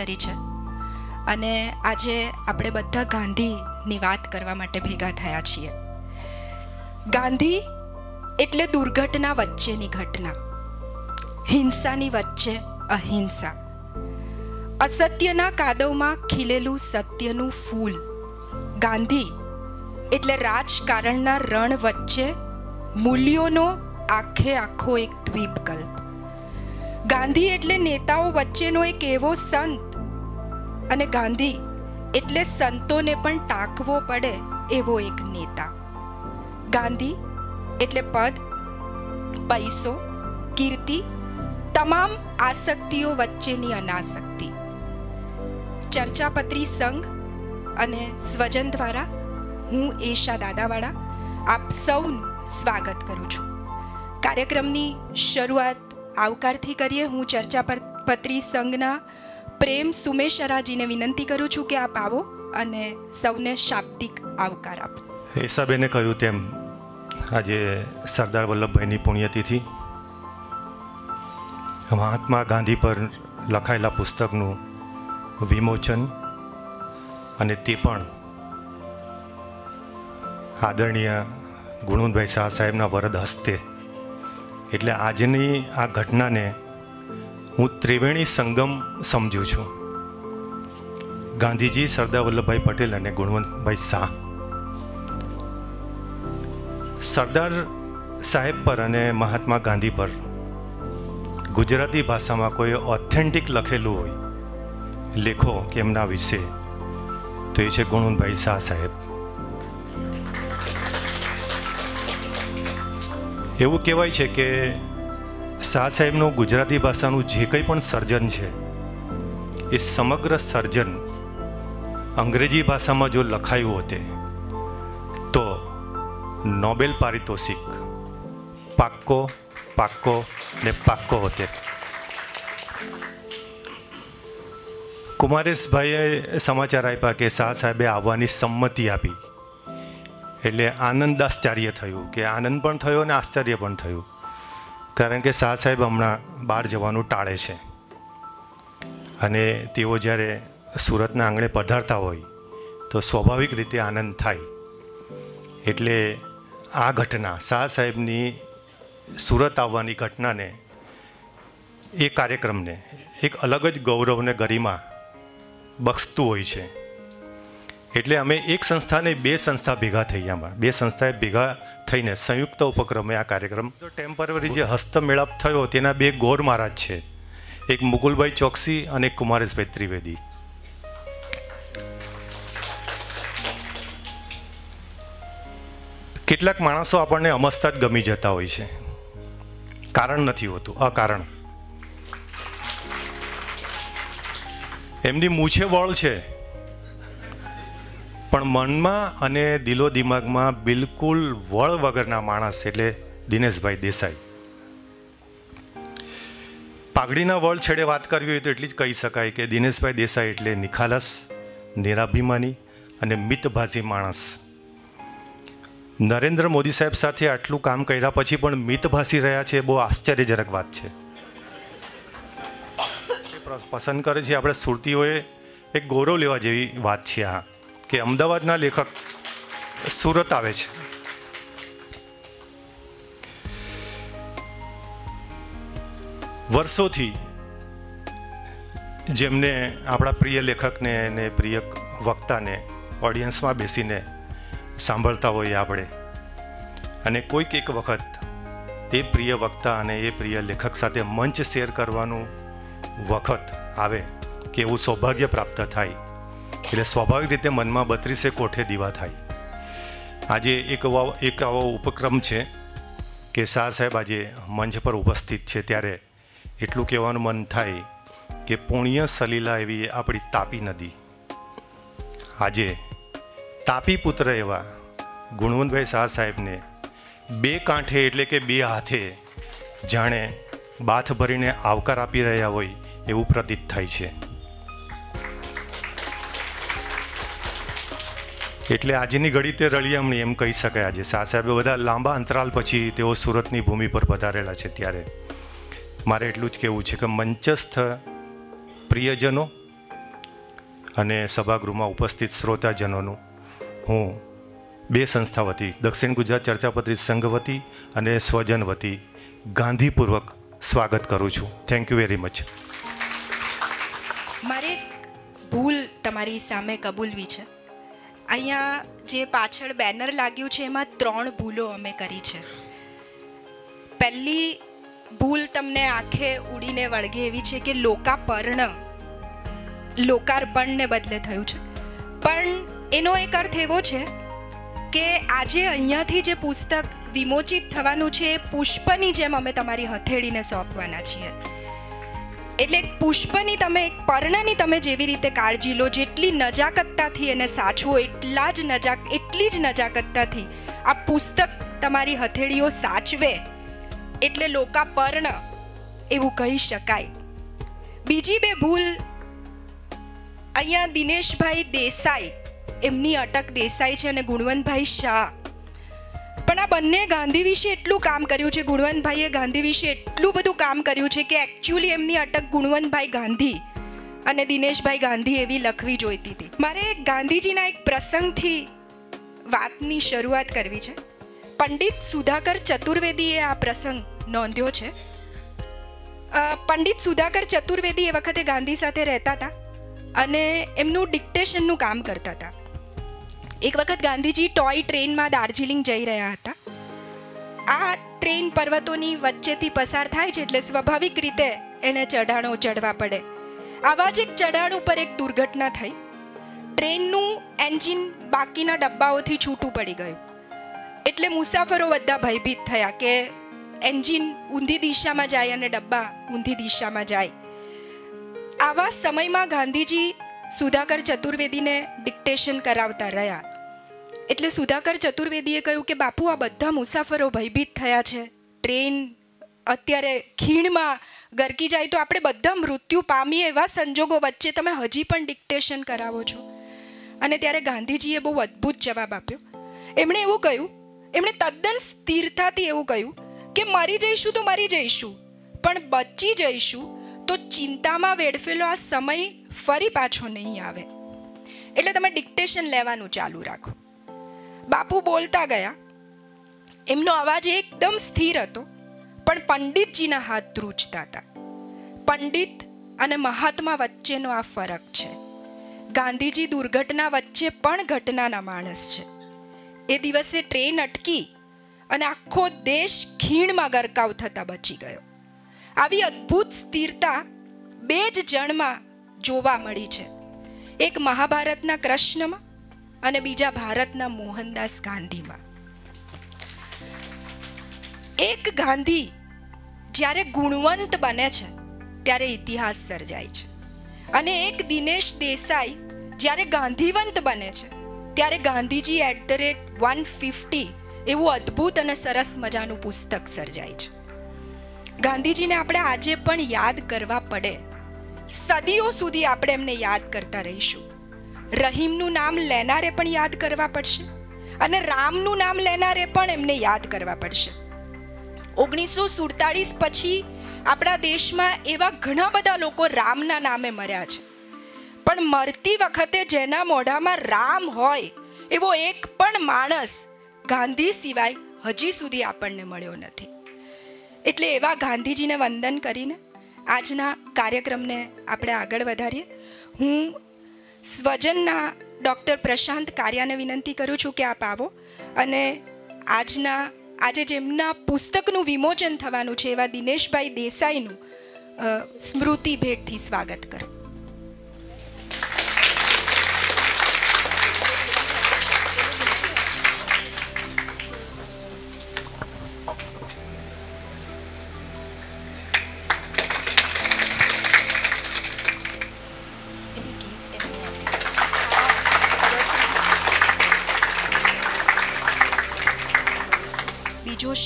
Anniversary છે. અને આજે આપણે બધા ગાંધીની વાત કરવા માટે ભેગા થયા છીએ. ગાંધી એટલે દુર્ઘટના વચ્ચેની ઘટના. હિંસાની વચ્ચે અહિંસા. અસત્યના કાદવમાં ખીલેલું સત્યનું ફૂલ. ગાંધી એટલે રાજકારણના રણ વચ્ચે મૂલ્યોનો આખે આખો એક દ્વીપકલ્પ. ગાંધી એટલે નેતાઓ વચ્ચેનો એક એવો સંત અને ગાંધી એટલે સંતોને પણ ટાંકવો પડે એવો એક નેતા. ગાંધી એટલે પદ, પૈસો, કીર્તિ, તમામ આસક્તિઓ વચ્ચેની અનાસક્તિ. ચર્ચાપત્રી સંઘ અને સ્વજન દ્વારા હું એશા દાદાવાળા આપ સૌનું સ્વાગત કરું છું. કાર્યક્રમની શરૂઆત આવકારથી કરીએ, હું ચર્ચાપત્રી સંઘના પ્રેમ સુમેશરાજીને વિનંતી કરું છું કે આપ આવો અને સૌને શાબ્દિક આવકાર આપો. હિસાબેને કહ્યું તેમ, આજે સરદાર વલ્લભભાઈની પુણ્યતિથિ. મહાત્મા ગાંધી પર લખાયેલા પુસ્તકનું વિમોચન અને તે પણ આદરણીય ગુણવંતભાઈ શાહ સાહેબના વરદ હસ્તે. એટલે આજની આ ઘટનાને હું ત્રિવેણી સંગમ સમજું છું. ગાંધીજી સરદાર વલ્લભભાઈ પટેલ અને ગુણવંતભાઈ શાહ. સરદાર સાહેબ પર અને મહાત્મા ગાંધી પર ગુજરાતી ભાષામાં કોઈ ઓથેન્ટિક લખેલું હોય, લેખો કે એમના વિશે, તો એ છે ગુણવંતભાઈ શાહ સાહેબ. એવું કહેવાય છે કે શાહ સાહેબનું ગુજરાતી ભાષાનું જે કંઈ પણ સર્જન છે, એ સમગ્ર સર્જન અંગ્રેજી ભાષામાં જો લખાયું હોતે, તો નોબેલ પારિતોષિક પાક્કો પાક્કો ને પાક્કો હોતે. કુમારેશભાઈએ સમાચાર આપ્યા કે શાહ સાહેબે આવવાની સંમતિ આપી. એટલે આનંદ આશ્ચર્ય થયું કે આનંદ પણ થયો અને આશ્ચર્ય પણ થયું. કારણ કે શાહ સાહેબ હમણાં બહાર જવાનું ટાળે છે. અને તેઓ જ્યારે સુરતના આંગણે પધારતા હોય, તો સ્વાભાવિક રીતે આનંદ થાય. એટલે આ ઘટના, શાહ સાહેબની સુરત આવવાની ઘટનાને, એ કાર્યક્રમને એક અલગ જ ગૌરવને ગરિમા બક્ષતું હોય છે. એટલે અમે એક સંસ્થાને બે સંસ્થા ભેગા થઈ આમાં. બે સંસ્થાએ ભેગા થઈને સંયુક્ત ઉપક્રમે આ કાર્યક્રમ. ટેમ્પરરી જે હસ્તમેળાપ થયો, તેના બે ગોર મહારાજ છે. એક મુકુલભાઈ ચોકસી અને એક કુમારેશભાઈ ત્રિવેદી. કેટલાક માણસો આપણને અમસ્તા જ ગમી જતા હોય છે. કારણ નથી હોતું, અકારણ. એમની મૂછે વળ છે. પણ મનમાં અને દિલો દિમાગમાં બિલકુલ વળ વગરના માણસ એટલે દિનેશભાઈ દેસાઈ. પાઘડીના વળ છેડે વાત કરવી હોય તો એટલી જ કહી શકાય કે દિનેશભાઈ દેસાઈ એટલે નિખાલસ, નિરાભિમાની અને મિતભાષી માણસ. નરેન્દ્ર મોદી સાહેબ સાથે આટલું કામ કર્યા પછી પણ મિતભાસી રહ્યા છે એ બહુ આશ્ચર્યજનક વાત છે. પસંદ કરે છે આપણે સુરતીઓએ એક ગૌરવ લેવા જેવી વાત છે આ. કે અમદાવાદના લેખક સુરત આવે છે. વર્ષોથી જેમને આપણા પ્રિય લેખકને અને પ્રિય વક્તાને ઓડિયન્સમાં બેસીને સાંભળતા હોઈએ આપણે. અને કોઈક એક વખત એ પ્રિય વક્તા અને એ પ્રિય લેખક સાથે મંચ શેર કરવાનું વખત આવે કે એવું સૌભાગ્ય પ્રાપ્ત થાય. એટલે સ્વાભાવિક રીતે મનમાં બત્રીસે કોઠે દીવા થાય. આજે એક એક આવો ઉપક્રમ છે કે શાહ સાહેબ આજે મંચ પર ઉપસ્થિત છે ત્યારે એટલું કહેવાનું મન થાય કે પુણ્ય સલીલા એવી આપણી તાપી નદી. આજે તાપી પુત્ર એવા ગુણવંતભાઈ શાહ સાહેબને બે કાંઠે એટલે કે બે હાથે જાણે બાથ ભરીને આવકાર આપી રહ્યા હોય એવું પ્રતીત થાય છે. એટલે આજની ઘડી તે રળિયામણી એમ કહી શકાય આજે. શાહ સાહેબે બધા લાંબા અંતરાલ પછી તેઓ સુરતની ભૂમિ પર પધારેલા છે ત્યારે. મારે એટલું જ કહેવું છે કે મંચસ્થ પ્રિયજનો અને સભાગૃહમાં ઉપસ્થિત શ્રોતાજનોનું હું બે સંસ્થા વતી, દક્ષિણ ગુજરાત ચર્ચાપત્રી સંઘ વતી અને સ્વજન વતી ગાંધીપૂર્વક સ્વાગત કરું છું. થેન્ક યુ વેરી મચ મારે ભૂલ તમારી સામે કબૂલવી છે. અહીંયા જે પાછળ બેનર લાગ્યું છે, એમાં ત્રણ ભૂલો અમે કરી છે. પહેલી ભૂલ તમને આંખે ઉડીને વળગે એવી છે કે લોકાપર્ણ, લોકાર્પણને બદલે થયું છે. પણ એનો એક અર્થ એવો છે કે આજે અહીંયાથી જે પુસ્તક વિમોચિત થવાનું છે, એ પુષ્પની જેમ અમે તમારી હથેળીને સોંપવાના છીએ. એટલે પુષ્પની તમે, એક પર્ણની તમે જેવી રીતે કાળજી લો, જેટલી નજાકતતાથી એને સાચવો, એટલા જ નજાક, એટલી જ નજાકતતાથી આ પુસ્તક તમારી હથેળીઓ સાચવે. એટલે લોકા પર્ણ એવું કહી શકાય. બીજી બે ભૂલ અહીંયા દિનેશભાઈ દેસાઈ, એમની અટક દેસાઈ છે અને ગુણવંતભાઈ શાહ. પણ આ બંને ગાંધી વિશે એટલું કામ કર્યું છે, ગુણવંતભાઈએ ગાંધી વિશે એટલું બધું કામ કર્યું છે કે એકચ્યુઅલી એમની અટક ગુણવંતભાઈ ગાંધી અને દિનેશભાઈ ગાંધી એવી લખવી જોઈતી હતી. મારે ગાંધીજીના એક પ્રસંગથી વાતની શરૂઆત કરવી છે. પંડિત સુધાકર ચતુર્વેદીએ આ પ્રસંગ નોંધ્યો છે. પંડિત સુધાકર ચતુર્વેદી એ વખતે ગાંધી સાથે રહેતા હતા અને એમનું ડિક્ટેશનનું કામ કરતા હતા. એક વખત ગાંધીજી ટોય ટ્રેનમાં દાર્જિલિંગ જઈ રહ્યા હતા. આ ટ્રેન પર્વતોની વચ્ચેથી પસાર થાય છે એટલે સ્વાભાવિક રીતે એને ચઢાણો ચડવા પડે. આવા જ એક ચઢાણ ઉપર એક દુર્ઘટના થઈ. ટ્રેનનું એન્જિન બાકીના ડબ્બાઓથી છૂટું પડી ગયું. એટલે મુસાફરો બધા ભયભીત થયા કે એન્જિન ઊંધી દિશામાં જાય અને ડબ્બા ઊંધી દિશામાં જાય. આવા સમયમાં ગાંધીજી સુધાકર ચતુર્વેદીને ડિક્ટેશન કરાવતા રહ્યા. એટલે સુધાકર ચતુર્વેદીએ કહ્યું કે, બાપુ, આ બધા મુસાફરો ભયભીત થયા છે. ટ્રેન અત્યારે ખીણમાં ગરકી જાય તો આપણે બધા મૃત્યુ પામીએ એવા સંજોગો વચ્ચે તમે હજી પણ ડિક્ટેશન કરાવો છો. અને ત્યારે ગાંધીજીએ બહુ અદ્ભુત જવાબ આપ્યો. એમણે એવું કહ્યું, એમણે તદ્દન સ્થિરતાથી એવું કહ્યું કે, મરી જઈશું તો મરી જઈશું, પણ બચી જઈશું તો ચિંતામાં વેડફેલો આ સમય ફરી પાછો નહીં આવે. એટલે તમે ડિક્ટેશન લેવાનું ચાલુ રાખો. બાપુ બોલતા ગયા. એમનો અવાજ એકદમ સ્થિર હતો, પણ પંડિતજીના હાથ ધ્રુજતા હતા. પંડિત અને મહાત્મા વચ્ચેનો આ ફરક છે. ગાંધીજી દુર્ઘટના વચ્ચે પણ ઘટનાના માણસ છે. એ દિવસે ટ્રેન અટકી અને આખો દેશ ખીણમાં ગરકાવ થતા બચી ગયો. આવી અદ્ભુત સ્થિરતા બે જ જણમાં જોવા મળી છે. એક મહાભારતના કૃષ્ણમાં અને બીજા ભારતના મોહનદાસ ગાંધીમાં. એક ગાંધી જ્યારે ગુણવંત બને છે, ત્યારે ઇતિહાસ સર્જાય છે. અને એક દિનેશ દેસાઈ જ્યારે ગાંધીવંત બને છે, ત્યારે Gandhiji at the rate one fifty એવું અદ્ભુત અને સરસ મજાનું પુસ્તક સર્જાય છે. ગાંધીજીને આપણે આજે પણ યાદ કરવા પડે. સદીઓ સુધી આપણે એમને યાદ કરતા રહીશું. રહીમનું નામ લેનારે પણ યાદ કરવા પડશે અને રામનું નામ લેનારે પણ એમને યાદ કરવા પડશે. ઓગણીસો સુડતાળીસ પછી આપણા દેશમાં એવા ઘણા બધા લોકો રામના નામે મર્યા છે. પણ મરતી વખતે જેના મોઢામાં રામ હોય, એવો એક પણ માણસ ગાંધી સિવાય હજી સુધી આપણને મળ્યો નથી. એટલે એવા ગાંધીજીને વંદન કરીને આજના કાર્યક્રમને આપણે આગળ વધારીએ. હું સ્વજનના ડૉક્ટર પ્રશાંત કારિયાને વિનંતી કરું છું કે આપ આવો અને આજના, આજે જેમના પુસ્તકનું વિમોચન થવાનું છે એવા દિનેશભાઈ દેસાઈનું સ્મૃતિ ભેટથી સ્વાગત કરો.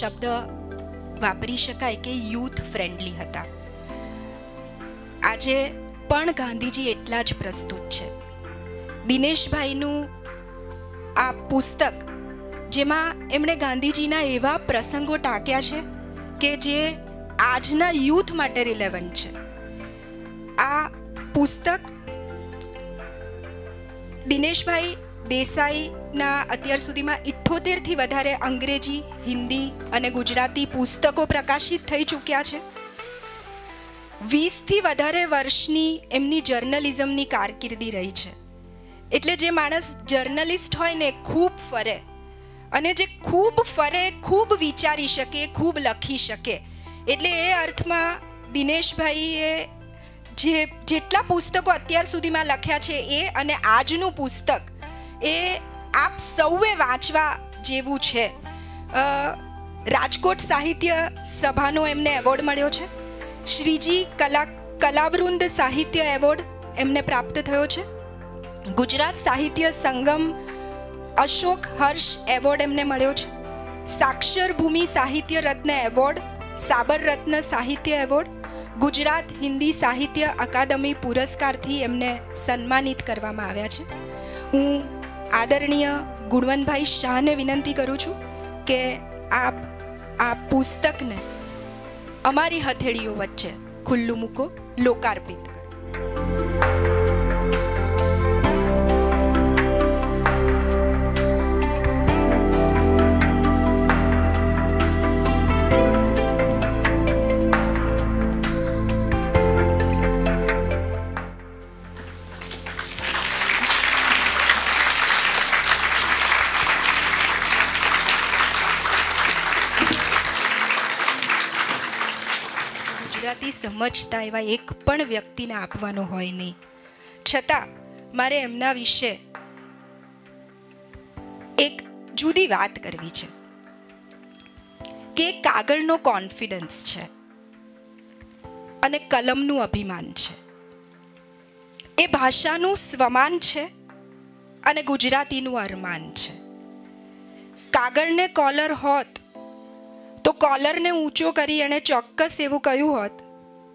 શબ્દ વાપરી શકાય કે યુથ ફ્રેન્ડલી હતા. આજે પણ ગાંધીજી એટલા જ પ્રસ્તુત છે. દિનેશભાઈનું આ પુસ્તક, જેમાં એમણે ગાંધીજીના એવા પ્રસંગો ટાંક્યા છે કે જે આજના યુથ માટે રિલેવન્ટ છે. આ પુસ્તક દિનેશભાઈ દેસાઈના અત્યાર સુધીમાં ઇઠ્ઠોતેરથી વધારે અંગ્રેજી, હિન્દી અને ગુજરાતી પુસ્તકો પ્રકાશિત થઈ ચૂક્યા છે. વીસથી વધારે વર્ષની એમની જર્નલિઝમની કારકિર્દી રહી છે. એટલે જે માણસ જર્નલિસ્ટ હોય ને, ખૂબ ફરે અને જે ખૂબ ફરે, ખૂબ વિચારી શકે, ખૂબ લખી શકે, એટલે એ અર્થમાં દિનેશભાઈએ જે, જેટલા પુસ્તકો અત્યાર સુધીમાં લખ્યા છે એ અને આજનું પુસ્તક એ આપ સૌએ વાંચવા જેવું છે. રાજકોટ સાહિત્ય સભાનો એમને એવોર્ડ મળ્યો છે. શ્રીજી કલા, કલાવૃંદ સાહિત્ય એવોર્ડ એમને પ્રાપ્ત થયો છે. ગુજરાત સાહિત્ય સંગમ અશોક હર્ષ એવોર્ડ એમને મળ્યો છે. સાક્ષર ભૂમિ સાહિત્ય રત્ન એવોર્ડ, સાબર રત્ન સાહિત્ય એવોર્ડ, ગુજરાત હિન્દી સાહિત્ય અકાદમી પુરસ્કારથી એમને સન્માનિત કરવામાં આવ્યા છે. હું આદરણીય ગુણવંતભાઈ શાહને વિનંતી કરું છું કે આપ, આ પુસ્તકને અમારી હથેળીઓ વચ્ચે ખુલ્લું મૂકો, લોકાર્પિત કરો. સમજતા એવા એક પણ વ્યક્તિને આપવાનો હોય નહીં. છતાં, મારે એમના વિશે એક જુદી વાત કરવી છે કે કાગળનો કોન્ફિડન્સ છે અને કલમનું અભિમાન છે. એ ભાષાનું સ્વમાન છે અને ગુજરાતીનું અરમાન છે. કાગળને કોલર હોત તો કોલરને ઊંચો કરી એણે ચોક્કસ એવું કહ્યું હોત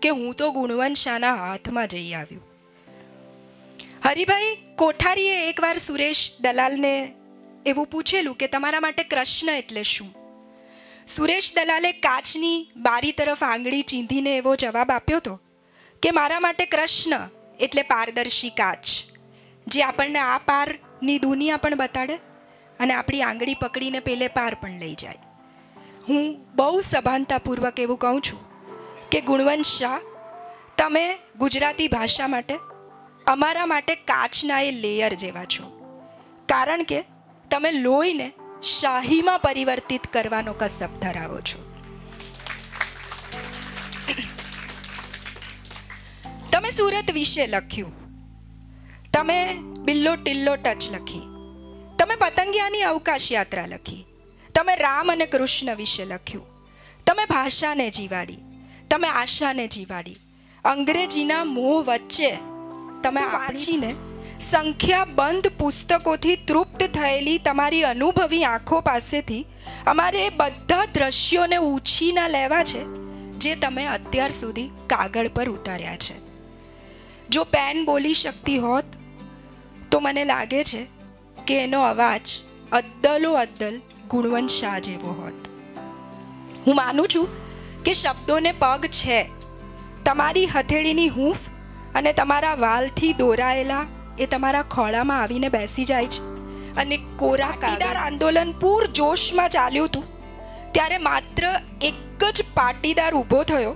કે હું તો ગુણવંત શાહના હાથમાં જઈ આવ્યું. હરિભાઈ કોઠારીએ એકવાર સુરેશ દલાલને એવું પૂછેલું કે તમારા માટે કૃષ્ણ એટલે શું? સુરેશ દલાલે કાચની બારી તરફ આંગળી ચીંધીને એવો જવાબ આપ્યો હતો કે મારા માટે કૃષ્ણ એટલે પારદર્શી કાચ, જે આપણને આ પારની દુનિયા પણ બતાડે અને આપણી આંગળી પકડીને પેલે પાર પણ લઈ જાય. હું બહુ સભાનતાપૂર્વક એવું કહું છું કે ગુણવંત શાહ, તમે ગુજરાતી ભાષા માટે, અમારા માટે કાચના એ લેયર જેવા છો. કારણ કે તમે લોહીને શાહીમાં પરિવર્તિત કરવાનો કસબ ધરાવો છો. તમે સુરત વિશે લખ્યું. તમે બિલ્લો ટિલ્લો ટચ લખી. તમે પતંગિયાની અવકાશ યાત્રા લખી. તમે રામ અને કૃષ્ણ વિશે લખ્યું. તમે ભાષાને જીવાડી. તમે આશાને જીવાડી. અંગ્રેજીના મોહ વચ્ચે તમે વાંચીને સંખ્યાબંધ પુસ્તકોથી તૃપ્ત થયેલી તમારી અનુભવી આંખો પાસેથી અમારે એ બધા દ્રશ્યોને ઉછીના લેવા છે જે તમે અત્યાર સુધી કાગળ પર ઉતાર્યા છે. જો પેન બોલી શકતી હોત તો મને લાગે છે કે એનો અવાજ અદ્દલો અદ્દલ ગુણવંત શાહ જેવો હોત. હું માનું છું કે શબ્દોને પગ છે. તમારી હથેળીની હૂંફ અને તમારા વાલથી દોરાયેલા એ તમારા ખોળામાં આવીને બેસી જાય છે. અને કોરા પાટીદાર આંદોલન પૂર જોશમાં ચાલ્યું હતું. ત્યારે માત્ર એક જ પાટીદાર ઊભો થયો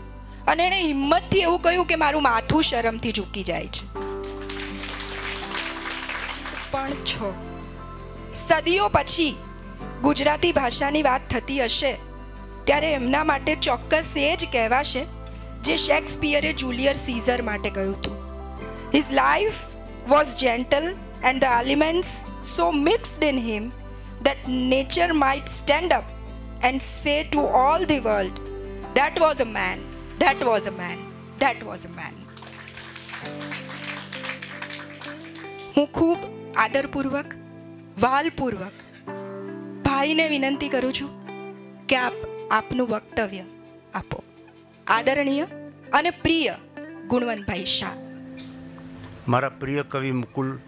અને એણે હિંમતથી એવું કહ્યું કે મારું માથું શરમથી ઝૂકી જાય છે. પણ છો, સદીઓ પછી ગુજરાતી ભાષાની વાત થતી હશે. ત્યારે એમના માટે ચોક્કસ એ જ કહેવાશે જે શેક્સપિયરે જુલિયર સીઝર માટે કહ્યું હતું his life was gentle and the elements so mixed in him that nature might stand up and say to all the world, That was a man, that was a man, that was a man. હું ખૂબ આદરપૂર્વક વાલપૂર્વક ભાઈને વિનંતી કરું છું કે આપ આપનું વક્તવ્ય આપો. આદરણીય અને પ્રિય ગુણવંતભાઈ શાહ. મારા પ્રિય કવિ મુકુલ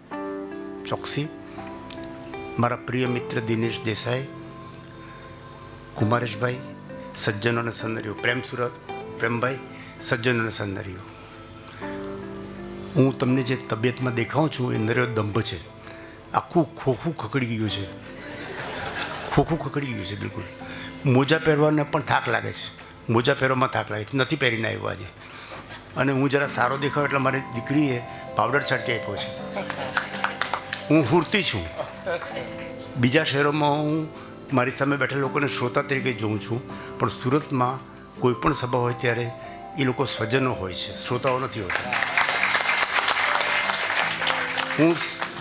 ચોકસી, મારા પ્રિય મિત્ર દિનેશ દેસાઈ, કુમારેશભાઈ, સજ્જનો અને સૌંદર્યો પ્રેમ સુરત, પ્રેમભાઈ, સજ્જનો અને સૌંદર્યો હું તમને જે તબિયતમાં દેખાઉં છું એ નર્યો દંભ છે. આખું ખોખું ખકડી ગયું છે. ખોખું ખકડી ગયું છે, બિલકુલ. મોજા પહેરવાને પણ થાક લાગે છે. મોજા પહેરવામાં થાક લાગે છે. નથી પહેરીને આવ્યો આજે. અને હું જરા સારો દેખાવ એટલે મારી દીકરીએ પાવડર છાંટી આપ્યો છે. હું ફૂરતી છું. બીજા શહેરોમાં હું મારી સામે બેઠા લોકોને શ્રોતા તરીકે જોઉં છું. પણ સુરતમાં કોઈ પણ સભા હોય ત્યારે એ લોકો સ્વજનો હોય છે. શ્રોતાઓ નથી હોતા. હું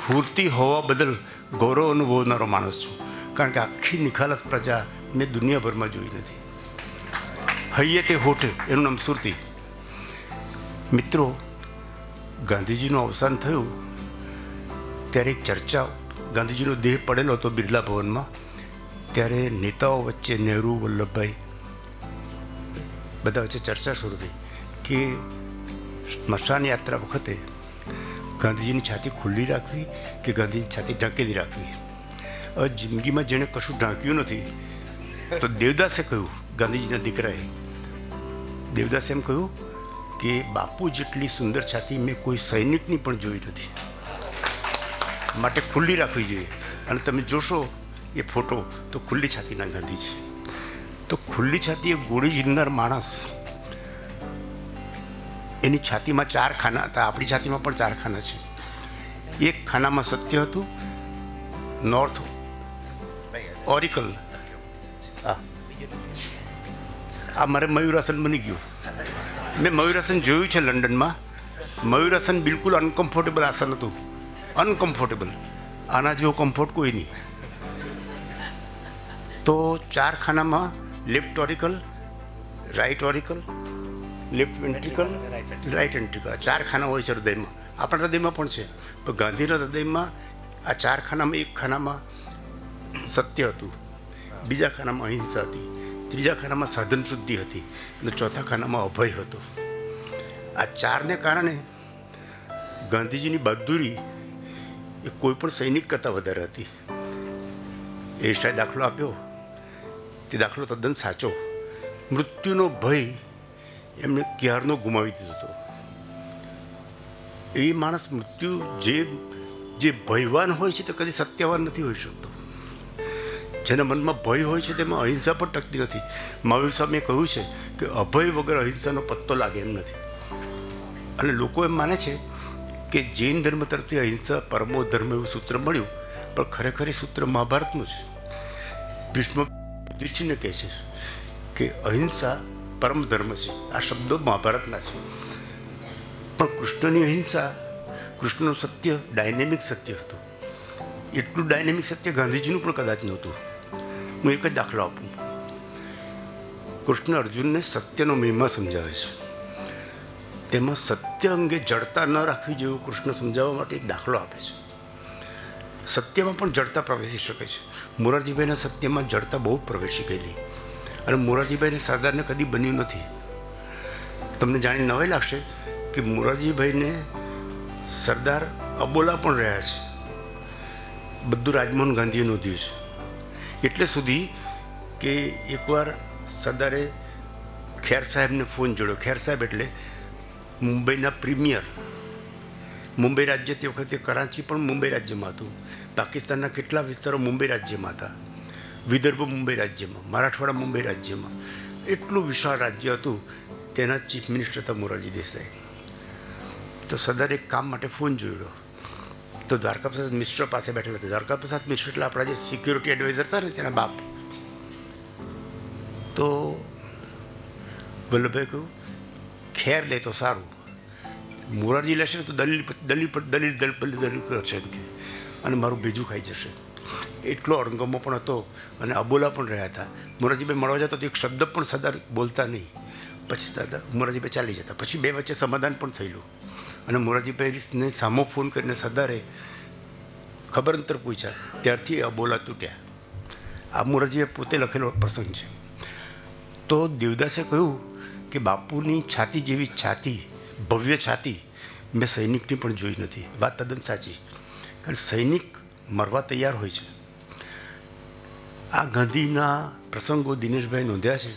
ફૂરતી હોવા બદલ ગૌરવ અનુભવનારો માણસ છું. કારણ કે આખી નિખાલસ પ્રજા મેં દુનિયાભરમાં જોઈ નથી. હૈયે તે હોઠે, એનું નામ સુરતી. મિત્રો, ગાંધીજીનું અવસાન થયું ત્યારે એક ચર્ચા, ગાંધીજીનો દેહ પડેલો હતો બિરલા ભવનમાં, ત્યારે નેતાઓ વચ્ચે નહેરુ, વલ્લભભાઈ, બધા વચ્ચે ચર્ચા શરૂ થઈ કે સ્મશાન યાત્રા વખતે ગાંધીજીની છાતી ખુલ્લી રાખવી કે ગાંધીજીની છાતી ઢાંકેલી રાખવી? જિંદગીમાં જેણે કશું ઢાંક્યું નથી તો દેવદાસે કહ્યું, ગાંધીજીના દીકરાએ, દેવદાસે એમ કહ્યું કે બાપુ જેટલી સુંદર છાતી મેં કોઈ સૈનિકની પણ જોઈ નથી. માટે ખુલ્લી રાખવી જોઈએ. અને તમે જોશો એ ફોટો, તો ખુલ્લી છાતીના ગાંધીજી તો ખુલ્લી છાતી એ ગોળી જીરનાર માણસ, એની છાતીમાં ચાર ખાના હતા, આપણી છાતીમાં પણ ચાર ખાના છે. એક ખાનામાં સત્ય હતું, નોર્થ ઓરિકલ આ મારે મયુરાસન બની ગયું મેં મયુરાસન જોયું છે લંડનમાં મયુરાસન બિલકુલ અનકમ્ફર્ટેબલ આસન હતું અનકમ્ફર્ટેબલ આના જેવો કમ્ફર્ટ કોઈ નહીં તો ચાર ખાનામાં left auricle right auricle left ventricle right ventricle ચાર ખાના હોય છે હૃદયમાં આપણા હૃદયમાં પણ છે પણ ગાંધીના હૃદયમાં આ ચાર ખાનામાં એક ખાનામાં સત્ય હતું બીજા ખાનામાં અહિંસા હતી ત્રીજા ખાનામાં સાધન શુદ્ધિ હતી અને ચોથા ખાનામાં અભય હતો. આ ચારને કારણે ગાંધીજીની બહાદુરી એ કોઈ પણ સૈનિક કરતાં વધારે હતી. એ શાયદ દાખલો આપ્યો. તે દાખલો તદ્દન સાચો. મૃત્યુનો ભય એમને ક્યારનો ગુમાવી દીધો હતો? એ માણસ મૃત્યુ જે જે ભયવાન હોય છે તે કદી સત્યવાન નથી હોઈ શકતો. જેના મનમાં ભય હોય છે તેમાં અહિંસા પણ ટકતી નથી. મહાવીર સ્વામીએ કહ્યું છે કે અભય વગર અહિંસાનો પત્તો લાગે એમ નથી. અને લોકો એમ માને છે કે જૈન ધર્મ તરફથી અહિંસા પરમો ધર્મ એવું સૂત્ર મળ્યું, પણ ખરેખર એ સૂત્ર મહાભારતનું છે. ભીષ્મ યુધિષ્ઠિરને કહે છે કે અહિંસા પરમ ધર્મ છે. આ શબ્દો મહાભારતના છે. પણ કૃષ્ણની અહિંસા, કૃષ્ણનું સત્ય ડાયનેમિક સત્ય હતું. એટલું ડાયનેમિક સત્ય ગાંધીજીનું પણ કદાચ નહોતું. હું એક જ દાખલો આપું. કૃષ્ણ અર્જુનને સત્યનો મહિમા સમજાવે છે. તેમાં સત્ય અંગે જડતા ન રાખવી જેવું કૃષ્ણ સમજાવવા માટે એક દાખલો આપે છે. સત્યમાં પણ જડતા પ્રવેશી શકે છે. મોરારજીભાઈના સત્યમાં જડતા બહુ પ્રવેશી ગયેલી. અને મોરારજીભાઈને સરદારને કદી બન્યું નથી. તમને જાણી નવાઈ લાગશે કે મોરારજીભાઈને સરદાર અબોલા પણ રહ્યા છે. બધું રાજમોહન ગાંધીએ નોંધ્યું છે. એટલે સુધી કે એકવાર સરદારે ખેર સાહેબને ફોન જોડ્યો. ખેર સાહેબ એટલે મુંબઈના પ્રીમિયર. મુંબઈ રાજ્ય તે વખતે કરાંચી પણ મુંબઈ રાજ્યમાં હતું. પાકિસ્તાનના કેટલા વિસ્તારો મુંબઈ રાજ્યમાં હતા? વિદર્ભ મુંબઈ રાજ્યમાં, મરાઠવાડા મુંબઈ રાજ્યમાં. એટલું વિશાળ રાજ્ય હતું તેના ચીફ મિનિસ્ટર હતા મોરારજી દેસાઈ. તો સરદારે એક કામ માટે ફોન જોડ્યો તો દ્વારકા પ્રસાદ મિશ્ર પાસે બેઠેલા હતા. દ્વારકા પ્રસાદ મિશ્ર એટલે આપણા જે સિક્યુરિટી એડવાઇઝર હતા ને, તેના બાપ. તો વલ્લભભાઈ કહ્યું, ખેર લે તો સારું. મોરારજી લેશે તો દલીલ દલીલ દલીલ દલીલ દલીલ કરશે અને મારું બીજું ખાઈ જશે. એટલો અણગમો પણ હતો અને અબોલા પણ રહ્યા હતા. મોરારજીભાઈ મળવા જતા તો એક શબ્દ પણ સદા બોલતા નહીં. પછી દાદા, મોરારજીભાઈ ચાલી જતા. પછી બે વચ્ચે સમાધાન પણ થયેલું. અને મોરારજીભાઈને સામો ફોન કરીને સરદારે ખબર અંતર પૂછ્યા. ત્યારથી એ બોલા તૂટ્યા. આ મોરારજીએ પોતે લખેલો પ્રસંગ છે. તો દેવદાસે કહ્યું કે બાપુની છાતી જેવી છાતી, ભવ્ય છાતી મેં સૈનિકની પણ જોઈ નથી. વાત તદ્દન સાચી. કારણ સૈનિક મરવા તૈયાર હોય છે. આ ગાંધીના પ્રસંગો દિનેશભાઈ નોંધ્યા છે,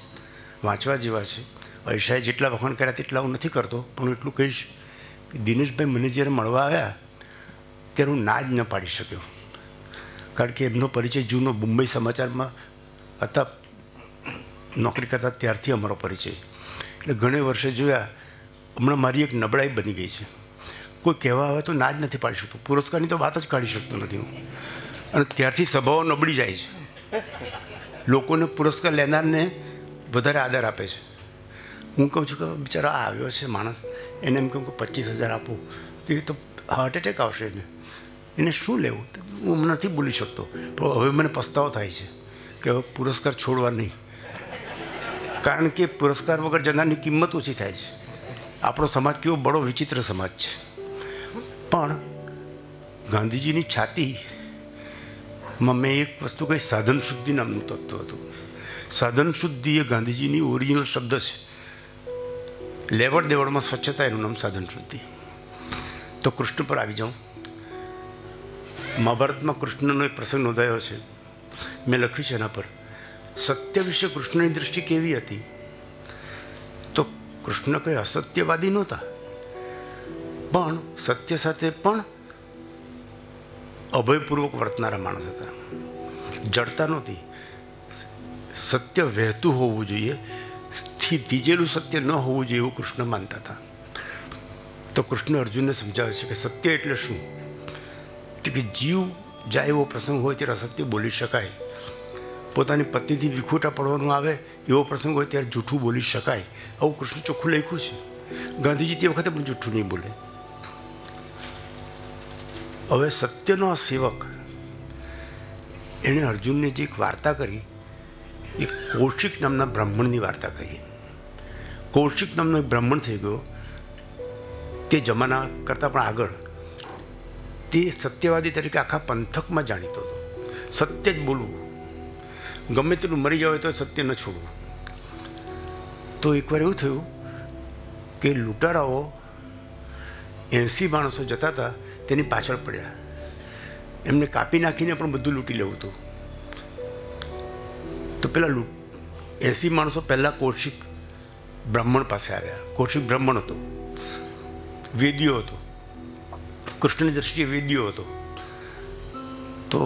વાંચવા જેવા છે. અયશાએ જેટલા વખાણ કર્યા તેટલા હું નથી કરતો, પણ હું એટલું કહીશ દિનેશભાઈ મને જ્યારે મળવા આવ્યા, ત્યારે હું ના જ ન પાડી શક્યો. કારણ કે એમનો પરિચય જૂનો મુંબઈ સમાચારમાં હતા, નોકરી કરતા ત્યારથી અમારો પરિચય. એટલે ઘણે વર્ષે જોયા, હમણાં મારી એક નબળાઈ બની ગઈ છે. કોઈ કહેવા આવે તો ના જ નથી પાડી શકતું. પુરસ્કારની તો વાત જ કાઢી શકતો નથી હું. અને ત્યારથી સભાઓ નબળી જાય છે. લોકોને પુરસ્કાર લેનારને વધારે આદર આપે છે. હું કહું છું કે બિચારો આવ્યો છે માણસ, એને એમ કહું કે પચીસ હજાર આપું. તો એ તો હાર્ટ એટેક આવશે એને. એને શું લેવું? હું નથી બોલી શકતો. પણ હવે મને પસ્તાવો થાય છે કે હવે પુરસ્કાર છોડવા નહીં. કારણ કે પુરસ્કાર વગર જનારની કિંમત ઓછી થાય છે. આપણો સમાજ કેવો બડો વિચિત્ર સમાજ છે. પણ ગાંધીજીની છાતીમાં મેં એક વસ્તુ કહી, સાધન શુદ્ધિ નામનું તત્વ હતું. સાધન શુદ્ધિ એ ગાંધીજીની ઓરિજિનલ શબ્દ છે. લેવડ દેવડમાં સ્વચ્છતા એનું નામ સાધન શુદ્ધિ તો કૃષ્ણ પર આવી જાઉં. મહાભારતમાં કૃષ્ણનો એક પ્રસંગ નોંધાયો છે. મેં લખ્યું છે એના પર. સત્ય વિશે કૃષ્ણની દૃષ્ટિ કેવી હતી? તો કૃષ્ણ કંઈ અસત્યવાદી નહોતા. પણ સત્ય સાથે પણ અભયપૂર્વક વર્તનારા માણસ હતા. જડતા નહોતી. સત્ય વહેતું હોવું જોઈએ. સ્થિ- ધીજેલું સત્ય ન હોવું જોઈએ એવું કૃષ્ણ માનતા હતા. તો કૃષ્ણ અર્જુનને સમજાવે છે કે સત્ય એટલે શું? કે જીવ જાય એવો પ્રસંગ હોય ત્યારે અસત્ય બોલી શકાય. પોતાની પત્નીથી વિખૂટા પડવાનું આવે, એવો પ્રસંગ હોય ત્યારે જૂઠું બોલી શકાય. આવું કૃષ્ણ ચોખ્ખું લખ્યું છે. ગાંધીજી તે વખતે પણ જૂઠું નહીં બોલે. હવે સત્યનો આ સેવક, એણે અર્જુનને જે એક વાર્તા કરી, એ કૌશિક નામના બ્રાહ્મણની વાર્તા કરી. કૌશિક નામનો એક બ્રાહ્મણ થઈ ગયો. તે જમાના કરતાં પણ આગળ તે સત્યવાદી તરીકે આખા પંથકમાં જાણીતો હતો. સત્ય જ બોલવું. ગમે તેટલું મરી જાવ તો સત્ય ન છોડવું. તો એકવાર એવું થયું કે લૂંટારાઓ એંસી માણસો જતા હતા, તેની પાછળ પડ્યા. એમને કાપી નાખીને પણ બધું લૂંટી લેવું હતું. તો પેલા લૂંટ, એંસી માણસો પહેલાં કૌશિક બ્રાહ્મણ પાસે આવ્યા. કૌશિક બ્રાહ્મણ હતો. વેદ્યો હતો. કૃષ્ણની દ્રષ્ટિએ વેદ્યો હતો. તો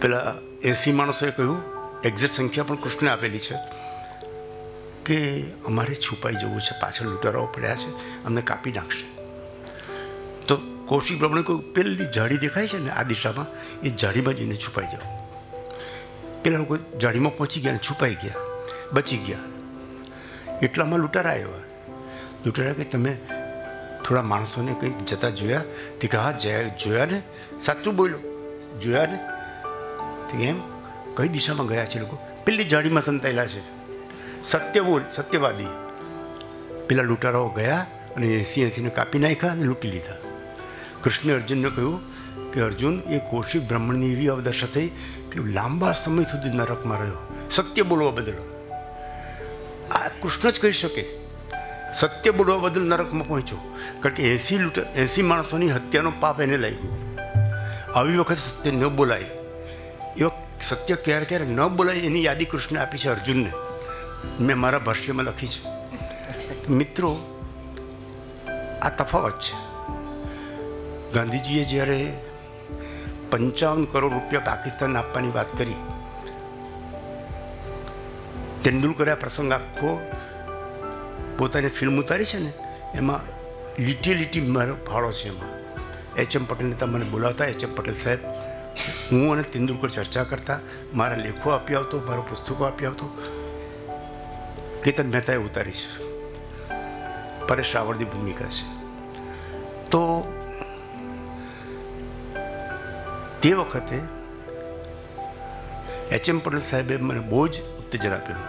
પેલા એસી માણસોએ કહ્યું એક્ઝેક્ટ સંખ્યા પણ કૃષ્ણે આપેલી છે, કે અમારે છુપાઈ જવું છે, પાછળ લૂંટારાઓ પડ્યા છે, અમને કાપી નાખશે. તો કૌશિક બ્રાહ્મણે કહ્યું, પેલી જાળી દેખાય છે ને આ દિશામાં, એ જાળીમાં જઈને છુપાઈ જાઓ. પેલા લોકો જાળીમાં પહોંચી ગયા ને છુપાઈ ગયા. બચી ગયા. એટલામાં લૂંટારા આવ્યા. લૂંટારા કે તમે થોડા માણસોને કંઈક જતા જોયા? તે કહા, હા, જયા ને? સાચું બોલો. જોયા ને? એમ? કઈ દિશામાં ગયા છે લોકો? પેલી જાળીમાં સંતાયેલા છે. સત્ય બોલ, સત્યવાદી. પેલા લૂંટારાઓ ગયા અને એસી એસીને કાપી નાખ્યા અને લૂંટી લીધા. કૃષ્ણે અર્જુનને કહ્યું કે, અર્જુન, એ કૌશિક બ્રાહ્મણની એવી અવદશા થઈ કે લાંબા સમય સુધી નરકમાં રહ્યો. સત્ય બોલવા બદલ. કૃષ્ણ જ કહી શકે. સત્ય બોલવા બદલ નરકમાં પહોંચ્યો. કારણ કે એસી લૂંટ, એસી માણસોની હત્યાનો પાપ એને લાગ્યો. આવી વખત સત્ય ન બોલાય. એ સત્ય ક્યારે ક્યારે ન બોલાય એની યાદી કૃષ્ણે આપી છે અર્જુનને. મેં મારા ભાષ્યમાં લખી છે. મિત્રો, આ તફાવત છે. ગાંધીજીએ જ્યારે પંચાવન કરોડ રૂપિયા પાકિસ્તાન આપવાની વાત કરી તેંડુલકરે આ પ્રસંગ આખો પોતાની ફિલ્મ ઉતારી છે ને, એમાં લીટી લીટી મારો ફાળો છે એમાં. એચ એમ પટેલને તમને બોલાવતા, એચ એમ પટેલ સાહેબ, હું અને તેંડુલકર ચર્ચા કરતા, મારા લેખો આપી આવતો, મારો પુસ્તકો આપી આવતો, કેતન મહેતાએ ઉતારી છે. પરેશ રાવળની ભૂમિકા છે. તો તે વખતે એચ એમ પટેલ સાહેબે મને બહુ જ ઉત્તેજન આપેલું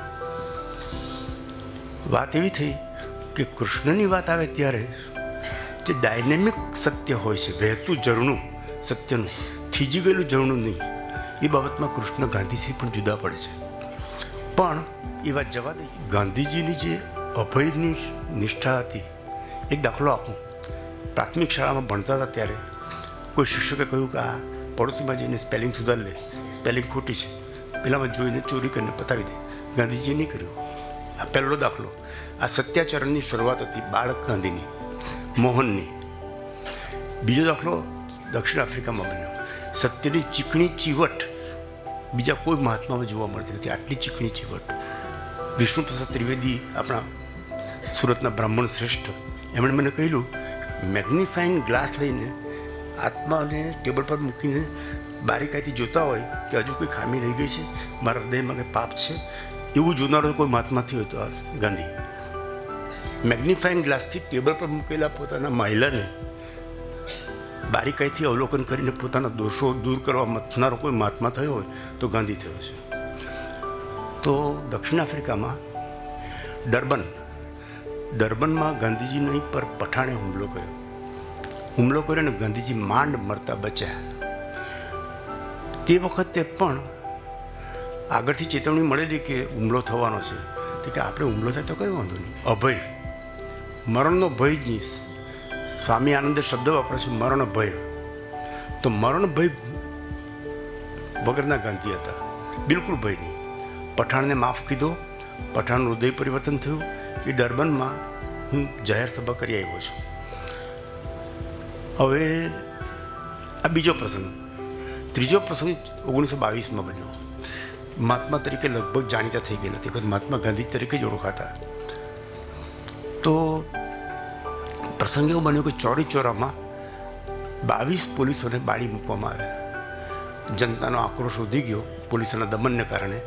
વાત એવી થઈ કે કૃષ્ણની વાત આવે ત્યારે જે ડાયનેમિક સત્ય હોય છે, વહેતું ઝરણું, સત્યનું, થીજી ગયેલું ઝરણું નહીં. એ બાબતમાં કૃષ્ણ ગાંધીજી પણ જુદા પડે છે. પણ એ વાત જવા દઈ ગાંધીજીની જે અભયની નિષ્ઠા હતી, એક દાખલો આપું. પ્રાથમિક શાળામાં ભણતા હતા ત્યારે કોઈ શિક્ષકે કહ્યું કે આ પડોશીમાં જઈને સ્પેલિંગ સુધાર લે. સ્પેલિંગ ખોટી છે. પેલામાં જોઈને ચોરી કરીને પતાવી દે. ગાંધીજીએ નહીં કર્યું. આ પહેલો દાખલો. આ સત્યાચરણની શરૂઆત હતી બાળક ગાંધીની, મોહનની. બીજો દાખલો દક્ષિણ આફ્રિકામાં બન્યો. સત્યની ચીકણી ચીવટ બીજા કોઈ મહાત્મામાં જોવા મળતી નથી. આટલી ચીકણી ચીવટ. વિષ્ણુપ્રસાદ ત્રિવેદી આપણા સુરતના બ્રાહ્મણ શ્રેષ્ઠ. એમણે મને કહેલું મેગ્નિફાઈંગ ગ્લાસ લઈને આત્માને ટેબલ પર મૂકીને બારીકાઈથી જોતા હોય કે હજુ કોઈ ખામી રહી ગઈ છે? મારા હૃદયમાં કંઈ પાપ છે? એવું જોનારો કોઈ મહાત્માથી હતો ગાંધી. મેગ્નિફાઈંગ ગ્લાસથી ટેબલ પર મૂકેલા પોતાના મહિલાને બારીકાઈથી અવલોકન કરીને પોતાના દોષો દૂર કરવા મથનારો કોઈ મહાત્મા થયો હોય તો ગાંધી થયો છે. તો દક્ષિણ આફ્રિકામાં ડર્બન, ડર્બનમાં ગાંધીજીની પર પઠાણે હુમલો કર્યો. હુમલો કર્યો અને ગાંધીજી માંડ મરતા બચ્યા. તે વખતે પણ આગળથી ચેતવણી મળેલી કે હુમલો થવાનો છે. તો કે આપણે હુમલો થાય તો કંઈ વાંધો નહીં. અભય. મરણનો ભય જ નહીં. સ્વામી આનંદે શબ્દ વાપરે છે, મરણ ભય. તો મરણ ભય વગરના ગાંધી હતા. બિલકુલ ભય નહીં. પઠાણને માફ કીધો. પઠાણનું હૃદય પરિવર્તન થયું. એ ડર્બનમાં હું જાહેર સભા કરી આવ્યો છું. હવે આ બીજો પ્રસંગ. ત્રીજો પ્રસંગ ઓગણીસો બાવીસમાં બન્યો. મહાત્મા તરીકે લગભગ જાણીતા થઈ ગયેલા તે વખત મહાત્મા ગાંધી તરીકે જ ઓળખાતા. તો પ્રસંગ એવો બન્યો કે ચોરી ચોરામાં બાવીસ પોલીસોને બાળી મૂકવામાં આવ્યા. જનતાનો આક્રોશ વધી ગયો, પોલીસોના દમનને કારણે.